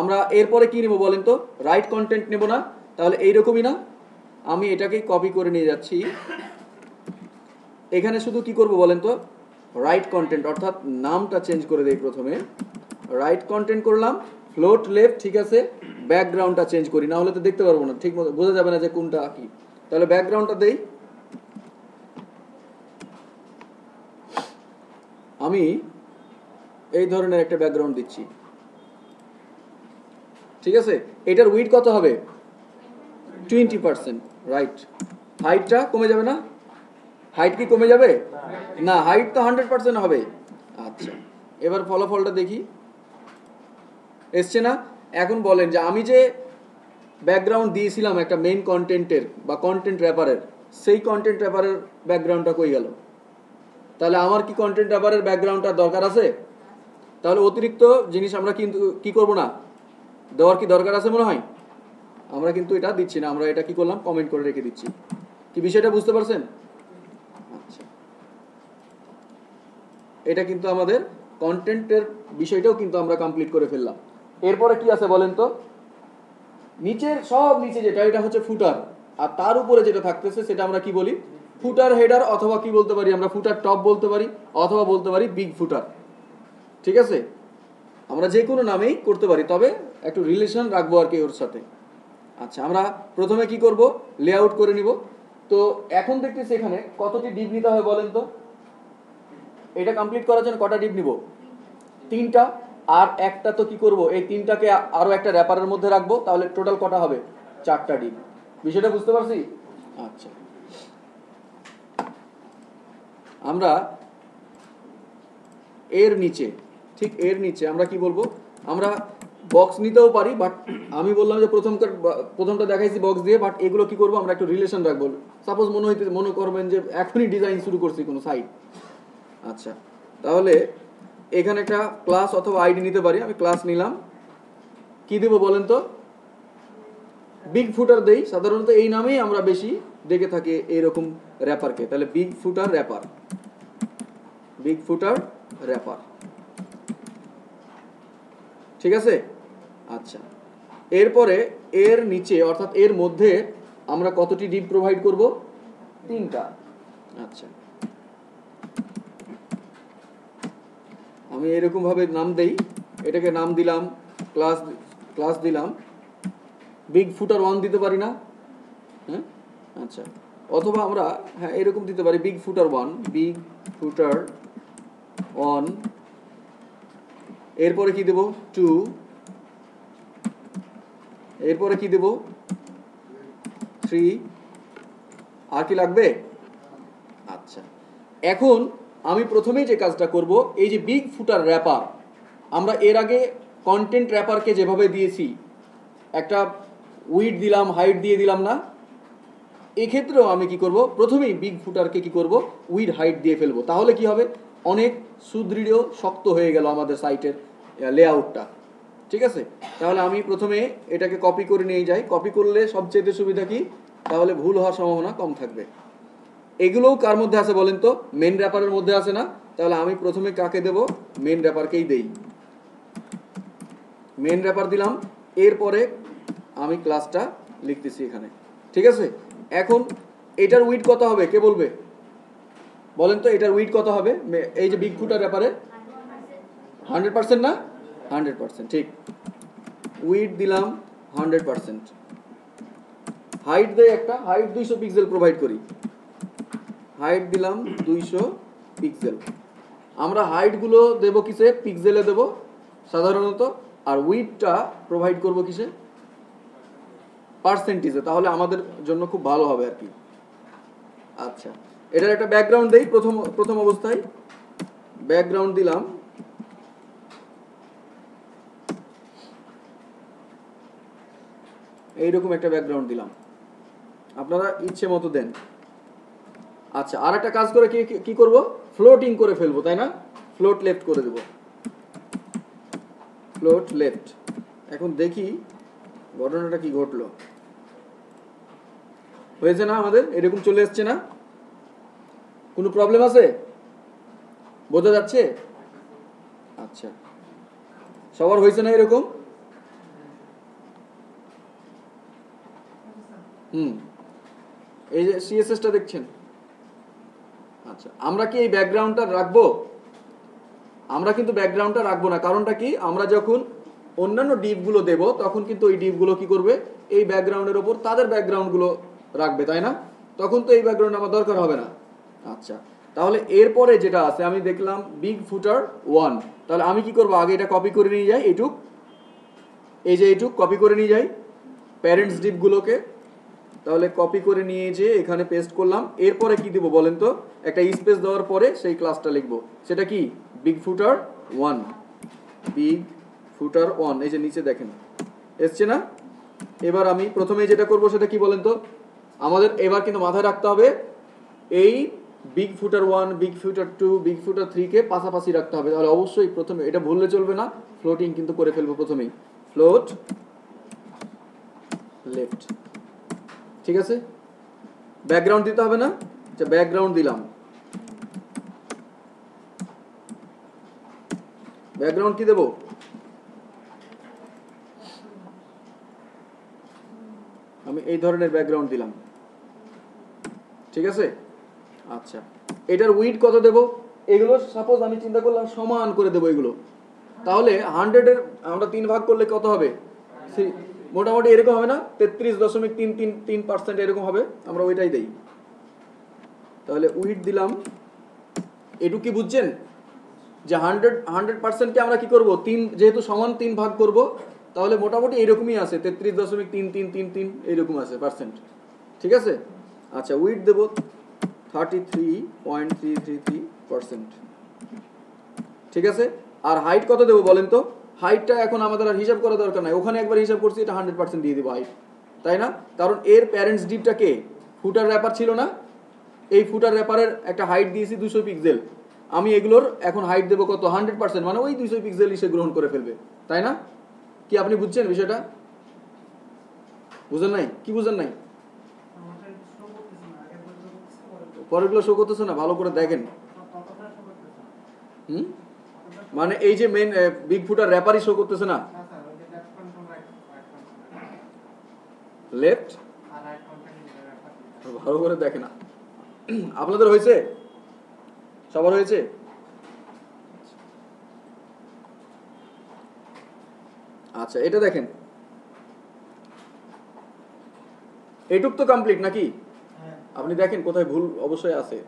আমরা এরপরে কি নেব বলেন তো? রাইট কন্টেন্ট নেব না? তাহলে এইরকমই না? আমি এটাকেই কপি করে নিয়ে যাচ্ছি। এখানে শুধু কি করব বলেন তো? রাইট কন্টেন্ট অর্থাৎ নামটা চেঞ্জ করে দেই প্রথমে। রাইট কন্টেন্ট করলাম ফ্লোট লেফট ঠিক আছে? ব্যাকগ্রাউন্ডটা চেঞ্জ করি, না হলে তো দেখতে পারব না, ঠিক মতো, বোঝা যাবে না যে কোনটা কি। তাহলে ব্যাকগ্রাউন্ডটা দেই। আমি এই ধরনের একটা ব্যাকগ্রাউন্ড দিচ্ছি। ঠিক আছে? এটার উইড কত হবে? টোয়েন্টি পার্সেন্ট রাইট হাইটটা কমে যাবে না? হাইট কি কমে যাবে? না হাইট তো হান্ড্রেড পার্সেন্ট হবে। আচ্ছা এবার ফলাফলটা দেখি। এসছে না? এখন বলেন যে আমি যে ব্যাকগ্রাউন্ড দিয়েছিলাম একটা মেইন কন্টেন্টের বা কন্টেন্ট র্যাপারের সেই কন্টেন্ট র্যাপারের ব্যাকগ্রাউন্ডটা কই গেল? তাহলে আমার কি কন্টেন্ট র্যাপারের ব্যাকগ্রাউন্ডটা দরকার আছে? তাহলে অতিরিক্ত জিনিস আমরা কিন্তু কি করব না? দেওয়ার কি দরকার আছে মনে হয়? আমরা কিন্তু এটা দিচ্ছি না, আমরা এটা কি করলাম? কমেন্ট করে রেখে দিচ্ছি। কি বিষয়টা বুঝতে পারছেন? আচ্ছা। এটা কিন্তু আমাদের কন্টেন্টের বিষয়টাও কিন্তু আমরা কমপ্লিট করে ফেললাম। এরপরে কি আছে বলেন তো? নিচের সব নিচে যেটা, এটা হচ্ছে ফুটার আর তার উপরে যেটা থাকতেছে, সেটা আমরা কি বলি? ফুটার হেডার অথবা কি বলতে পারি আমরা? ফুটার টপ বলতে পারি, অথবা বলতে পারি বিগ ফুটার ঠিক আছে? আমরা যে কোনো নামেই করতে পারি, তবে একটু রিলেশন রাখব আর কি ওর সাথে। আচ্ছা আমরা প্রথমে কি করব? লেআউট করে নিব। তো এখন দেখতেছি এখানে কতটি ডিপ নিতে হবে বলেন তো? এটা কমপ্লিট করার জন্য কটা ডিপ নিব? তিনটা। আর একটা তো কি করব? এই তিনটাকে আ- আরও একটা র্যাপারের মধ্যে রাখব, তাহলে টোটাল কটা হবে? চারটা ডিপ বিষয়টা বুঝতে পারছি? আচ্ছা। আমরা এর নিচে, ঠিক এর নিচে আমরা কি বলব? আমরা বক্স নিতেও পারি বাট আমি বললাম যে প্রথমকার প্রথমটা দেখাইছি বক্স দিয়ে বাট এগুলো কি করব, আমরা একটু রিলেশন রাখব। সাপোজ মনে হইতে মনে করবেন যে এখনই ডিজাইন শুরু করছি কোনো সাইট আচ্ছা তাহলে এখানে একটা ক্লাস অথবা আইডি নিতে পারি, আমি ক্লাস নিলাম। কি দেবো বলেন তো? বিগ ফুটার দেই, সাধারণত এই নামেই আমরা বেশি দেখে থাকি এইরকম র্যাপারকে তাহলে big footer wrapper big footer wrapper ঠিক আছে? আচ্ছা। এরপরে এর নিচে, অর্থাৎ এর মধ্যে আমরা কতটি ডিপ প্রোভাইড করব? তিনটা। আচ্ছা। আমি এরকম ভাবে নাম দেই। এটাকে নাম দিলাম ক্লাস ক্লাস দিলাম। বিগ ফুটার ওয়ান দিতে পারি না? হ্যাঁ? আচ্ছা। অথবা আমরা হ্যাঁ এরকম দিতে পারি big footer one big footer one এরপরে কি দেব? টু এরপরে কি দেব? থ্রি আর কি লাগবে? আচ্ছা। এখন আমি প্রথমেই যে কাজটা করব, এই যে বিগ ফুটার র্যাপার আমরা এর আগে কন্টেন্ট র্যাপারকে যেভাবে দিয়েছি, একটা উইড দিলাম হাইট দিয়ে দিলাম না, এক্ষেত্রেও আমি কি করব? প্রথমেই বিগ ফুটারকে কি করব? উইড হাইট দিয়ে ফেলব। তাহলে কি হবে? অনেক সুদৃঢ়, শক্ত হয়ে গেল আমাদের সাইটের লেআউটটা ঠিক আছে? তাহলে আমি প্রথমে এটাকে কপি করে নিয়ে যাই। কপি করলে সবচেয়ে সুবিধা কি? তাহলে ভুল হওয়ার সম্ভাবনা কম থাকবে। এগুলোও কার মধ্যে আছে বলেন তো? মেন র্যাপারের মধ্যে আছে না? তাহলে আমি প্রথমে কাকে দেব? মেন র্যাপারকেই দেই। মেন র্যাপার দিলাম। এরপরে আমি ক্লাসটা লিখতেছি এখানে। ঠিক আছে? এখন এটার উইড কত হবে? কে বলবে? বলেন তো, এটার উইড কত হবে? এই যে বিগ ব্যাপারে হান্ড্রেড পার্সেন্ট না? হান্ড্রেড পার্সেন্ট, ঠিক। উইড দিলাম হান্ড্রেড পার্সেন্ট। হাইট দেয় একটা হাইট দুইশো পিক্সেল প্রোভাইড করি। হাইট দিলাম দুইশো পিক্সেল আমরা হাইটগুলো দেব কিসে? পিক্সেলে দেব, সাধারণত। আর উইডটা প্রোভাইড করব কিসে? পার্সেন্টেজে তাহলে আমাদের জন্য খুব ভালো হবে আর কি। আচ্ছা এটার একটা ব্যাকগ্রাউন্ড দেই প্রথম প্রথম অবস্থায়। ব্যাকগ্রাউন্ড দিলাম এইরকম একটা ব্যাকগ্রাউন্ড দিলাম। আপনারা ইচ্ছে মতো দেন। আচ্ছা আর একটা কাজ করে কি কি করব? ফ্লোটিং করে ফেলব, তাই না? ফ্লোট লেফট করে দেব। ফ্লোট লেফট এখন দেখি ঘটনাটা কি ঘটলো। হয়েছে না আমাদের? এরকম চলে এসছে না? কোনো প্রবলেম আছে? বোঝা যাচ্ছে? আচ্ছা। সবার হয়েছে না এরকম? হুম। এই যে সিএসএসটা দেখছেন? আচ্ছা আমরা কি এই ব্যাকগ্রাউন্ডটা রাখব? আমরা কিন্তু ব্যাকগ্রাউন্ডটা রাখব না। কারণটা কি? আমরা যখন অন্যান্য ডিপগুলো দেব, তখন কিন্তু ওই ডিপগুলো কি করবে? এই ব্যাকগ্রাউন্ডের ওপর তাদের ব্যাকগ্রাউন্ডগুলো রাখবে, তাই না? তখন তো এই ব্যাকগ্রাউন্ড আমার দরকার হবে না। আচ্ছা তাহলে এরপরে যেটা আছে, আমি দেখলাম বিগ ফুটার ওয়ান তাহলে আমি কি করব? আগে এটা কপি করে নিয়ে যাই, এইটুক। এই যে এইটুক কপি করে নিয়ে যাই। প্যারেন্টস ডিপগুলোকে তাহলে কপি করে নিয়ে যে এখানে পেস্ট করলাম। এরপরে কি দিব বলেন তো? একটা স্পেস দেওয়ার পরে সেই ক্লাসটা লিখব। সেটা কি? Big footer one big footer one এই যে নিচে দেখেন। এসছে না? এবার আমি প্রথমে যেটা করব সেটা কি বলেন তো? আমাদের এবার কিন্তু মাথায় রাখতে হবে, এই big footer one big footer two big footer থ্রিকে পাশাপাশি রাখতে হবে। তাহলে অবশ্যই প্রথমে, এটা ভুললে চলবে না। ফ্লোটিং কিন্তু করে ফেলব প্রথমেই। ফ্লোট লেফট ঠিক আছে? ব্যাকগ্রাউন্ড দিতে হবে না? আচ্ছা ব্যাকগ্রাউন্ড দিলাম। ব্যাকগ্রাউন্ড কি দেব? আমি এই ধরনের ব্যাকগ্রাউন্ড দিলাম। ঠিক আছে? আচ্ছা। এটার উইড কত দেব? এগুলো সাপোজ আমি চিন্তা করলাম সমান করে দেবো এগুলো। তাহলে হান্ড্রেডের আমরা তিন ভাগ করলে কত হবে? মোটামুটি এরকম হবে না, তেত্রিশ দশমিক তিন তিন তিন পার্সেন্ট এরকম হবে, আমরা ওইটাই দেই। তাহলে উইট দিলাম। এটুকু কি বুঝছেন? যে হান্ড্রেড হান্ড্রেড পার্সেন্টকে আমরা কি করব? তিন, যেহেতু সমান তিন ভাগ করব, তাহলে মোটামুটি এরকমই আছে, তেত্রিশ দশমিক তিন তিন তিন তিন এইরকম আছে পার্সেন্ট। ঠিক আছে? আচ্ছা উইট দেব thirty three point three three three percent. ঠিক আছে? আর হাইট কত দেবো বলেন তো? হাইটটা এখন আমাদের আর হিসাব করা দরকার নাই। ওখানে একবার হিসাব করছি, এটা হান্ড্রেড পার্সেন্ট দিয়ে দেবো হাইট তাই না? কারণ এর প্যারেন্টস ডিপটা কে? ফুটার র্যাপার ছিল না। এই ফুটার র্যাপারের একটা হাইট দিয়েছি দুশো পিক্সেল আমি এগুলোর এখন হাইট দেবো কত? হান্ড্রেড পার্সেন্ট মানে ওই দুশো পিক্সেল সে গ্রহণ করে ফেলবে। তাই না? কি আপনি বুঝছেন বিষয়টা? বুঝেন নাই? কি বুঝেন নাই? পরেরগুলো শো করতেছে না, ভালো করে দেখেন। হুম? মানে এই যে মেন বিগ ফুটার র্যাপারই শো করতেছে না? লেফট ভালো করে দেখে না আপনাদের হয়েছে? সবার হয়েছে? আচ্ছা এটা দেখেন। এটুক তো কমপ্লিট নাকি? হ্যাঁ। আপনি দেখেন কোথায় ভুল অবশ্যই আছে।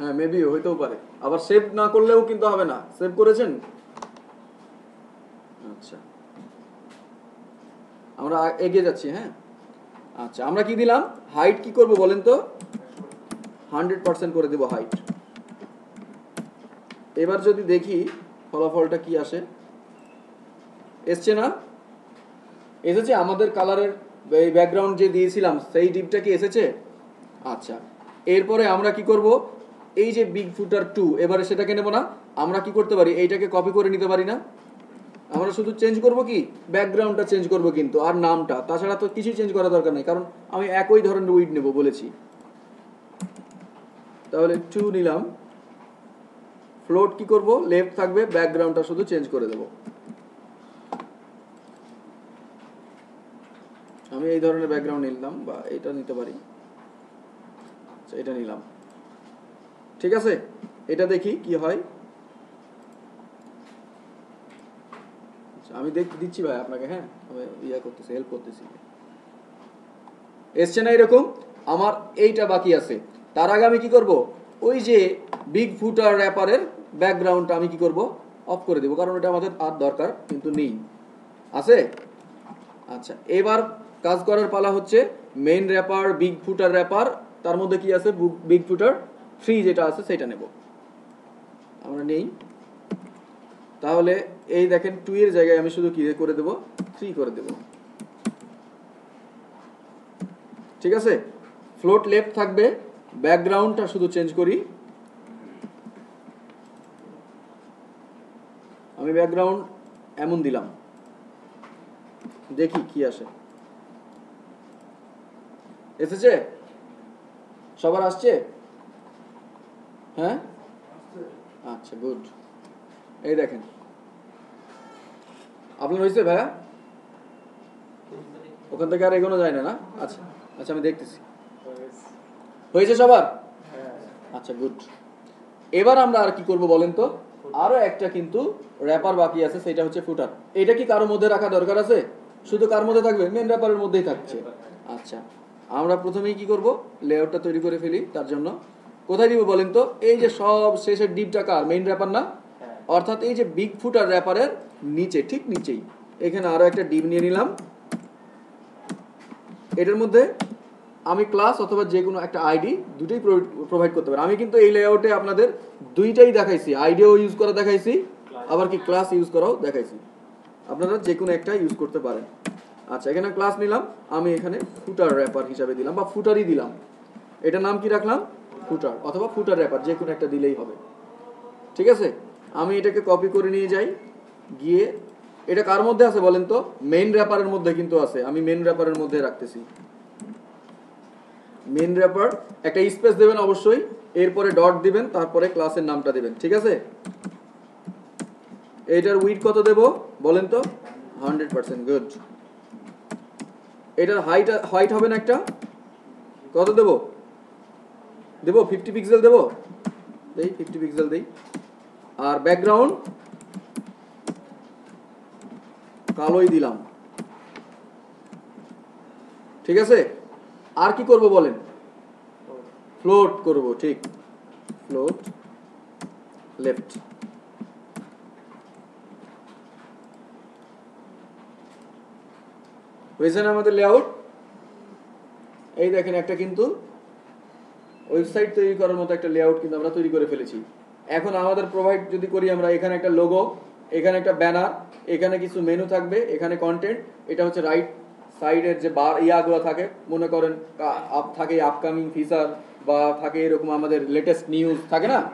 হ্যাঁ মেবি হইতেও পারে। আবার সেভ না করলেও কিন্তু হবে না। সেভ করেছেন? আচ্ছা। আমরা এগিয়ে যাচ্ছি হ্যাঁ? আচ্ছা আমরা কি দিলাম? হাইট কি করব বলেন তো? হান্ড্রেড পার্সেন্ট করে দেব হাইট এবার যদি দেখি ফলাফলটা কি আসে? এসছে না? এসেছে? আমাদের কালারের এই ব্যাকগ্রাউন্ড যে দিয়েছিলাম, সেই ডিপটা কি এসেছে? আচ্ছা। এরপরে আমরা কি করব? এই যে বিগ ফুটার টু এবারে সেটাকে নেব না। আমরা কি করতে পারি? এইটাকে কপি করে নিতে পারি না। আমরা শুধু চেঞ্জ করব কি? ব্যাকগ্রাউন্ডটা চেঞ্জ করব কিন্তু আর নামটা। তাছাড়া তো কিছুই চেঞ্জ করা দরকার নেই কারণ আমি একই ধরনের উইড নেব বলেছি। তাহলে টু নিলাম। ফ্লোট কি করব? লেফট থাকবে ব্যাকগ্রাউন্ডটা শুধু চেঞ্জ করে দেব। আমি এই ধরনের ব্যাকগ্রাউন্ড নিলাম বা এটা নিতে পারি। আচ্ছা, এটা নিলাম। ঠিক আছে? এটা দেখি কি হয়। আমি দেখ দিচ্ছি ভাই আপনাকে হ্যাঁ? ইয়া করতেছি হেল্প করতেছি। এসছে না এরকম? আমার এইটা বাকি আছে। তার আগে আমি কি করব? ওই যে বিগ ফুটার র্যাপারের ব্যাকগ্রাউন্ডটা আমি কি করব? অফ করে দেবো, কারণ এটা আমাদের আর দরকার কিন্তু নেই। আছে? আচ্ছা এবার কাজ করার পালা হচ্ছে main wrapper big footer wrapper তার মধ্যে কি আছে? বিগ ফুটার থ্রি যেটা আছে সেটা নেব। আমরা নেই। তাহলে এই দেখেন টু এর জায়গায় আমি শুধু কি করে দেব? থ্রি করে দেব। ঠিক আছে? ফ্লোট লেফট থাকবে। ব্যাকগ্রাউন্ডটা শুধু চেঞ্জ করি। আমি ব্যাকগ্রাউন্ড এমন দিলাম। দেখি কি আসে। এসেছে? সবার আসছে? হ্যাঁ? আচ্ছা গুড এই দেখেন। আপনার হয়েছে ভাইয়া? ওখান থেকে আর এগোনো যায় না না? আচ্ছা আচ্ছা আমি দেখতেছি। হয়েছে সবার? আচ্ছা গুড এবার আমরা আর কি করব বলেন তো? আরও একটা কিন্তু র্যাপার বাকি আছে, সেটা হচ্ছে ফুটার। এটা কি কারোর মধ্যে রাখা দরকার আছে? শুধু কার মধ্যে থাকবে? মেন র্যাপারের মধ্যেই থাকছে। আচ্ছা আমরা প্রথমেই কি করব? লেআউটটা তৈরি করে ফেলি, তার জন্য। কোথায় দিব বলেন তো? এই যে সব শেষের ডিপটা কার? মেইন র্যাপার না? অর্থাৎ এই যে বিগ ফুটার র্যাপারের নিচে ঠিক নিচেই। এখানে আরও একটা ডিপ নিয়ে নিলাম। এটার মধ্যে আমি ক্লাস অথবা যে কোনো একটা আইডি দুটোই প্রোভাইড করতে পারি। আমি কিন্তু এই লেআউটে আপনাদের দুইটাই দেখাইছি। আইডিও ইউজ করা দেখাইছি আবার কি ক্লাস ইউজ করাও দেখাইছি। আপনারা যে কোনো একটা ইউজ করতে পারেন। আচ্ছা এখানে ক্লাস নিলাম। আমি এখানে ফুটার র্যাপার হিসাবে দিলাম বা ফুটারই দিলাম। এটার নাম কি রাখলাম? ফুটার, অথবা ফুটার র্যাপার যে কোনো একটা দিলেই হবে। ঠিক আছে? আমি এটাকে কপি করে নিয়ে যাই, গিয়ে, এটা কার মধ্যে আছে বলেন তো? মেইন র্যাপারের মধ্যে কিন্তু আছে, আমি মেইন র্যাপারের মধ্যে রাখতেছি। মেইন র্যাপার একটা স্পেস দেবেন অবশ্যই, এরপরে ডট দিবেন, তারপরে ক্লাসের নামটা দিবেন, ঠিক আছে? এটার উইড কত দেব বলেন তো? হান্ড্রেড পার্সেন্ট গুড এটার হাইট হাইট হবে না একটা? কত দেব? দেব ফিফটি পিক্সেল দেব। দেই ফিফটি পিক্সেল দেই। আর ব্যাকগ্রাউন্ড কালোই দিলাম। ঠিক আছে? আর কি করব বলেন? ফ্লোট করব, ঠিক। ফ্লোট লেফট হয়েছে না আমাদের লেআউট এই দেখেন একটা কিন্তু ওয়েবসাইট তৈরি করার মতো একটা লেআউট কিন্তু আমরা তৈরি করে ফেলেছি। এখন আমাদের প্রোভাইড যদি করি আমরা এখানে একটা লোগো এখানে একটা ব্যানার এখানে কিছু মেনু থাকবে এখানে কন্টেন্ট এটা হচ্ছে রাইট সাইডের যে বার ইয়াগুলো থাকে মনে করেন আপ- থাকে আপকামিং ফিচার বা থাকে এরকম আমাদের লেটেস্ট নিউজ থাকে না?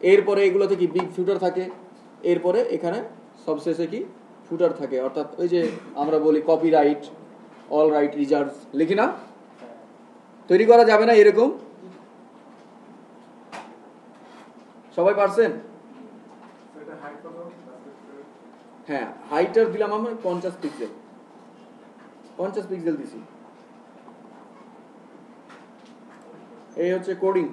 এরপরে এগুলোতে কি বিগ ফুটার থাকে এরপরে এখানে সবশেষে কি ফুটার থাকে অর্থাৎ ওই যে আমরা বলি কপিরাইট অল রাইট রিজার্ভ লিখি না? তৈরি করা যাবে না এরকম। সবাই পারছেন? হ্যাঁ হাইটার দিলাম আমরা পঞ্চাশ পিক্সেল পঞ্চাশ পিক্সেল দিছি। এই হচ্ছে কোডিং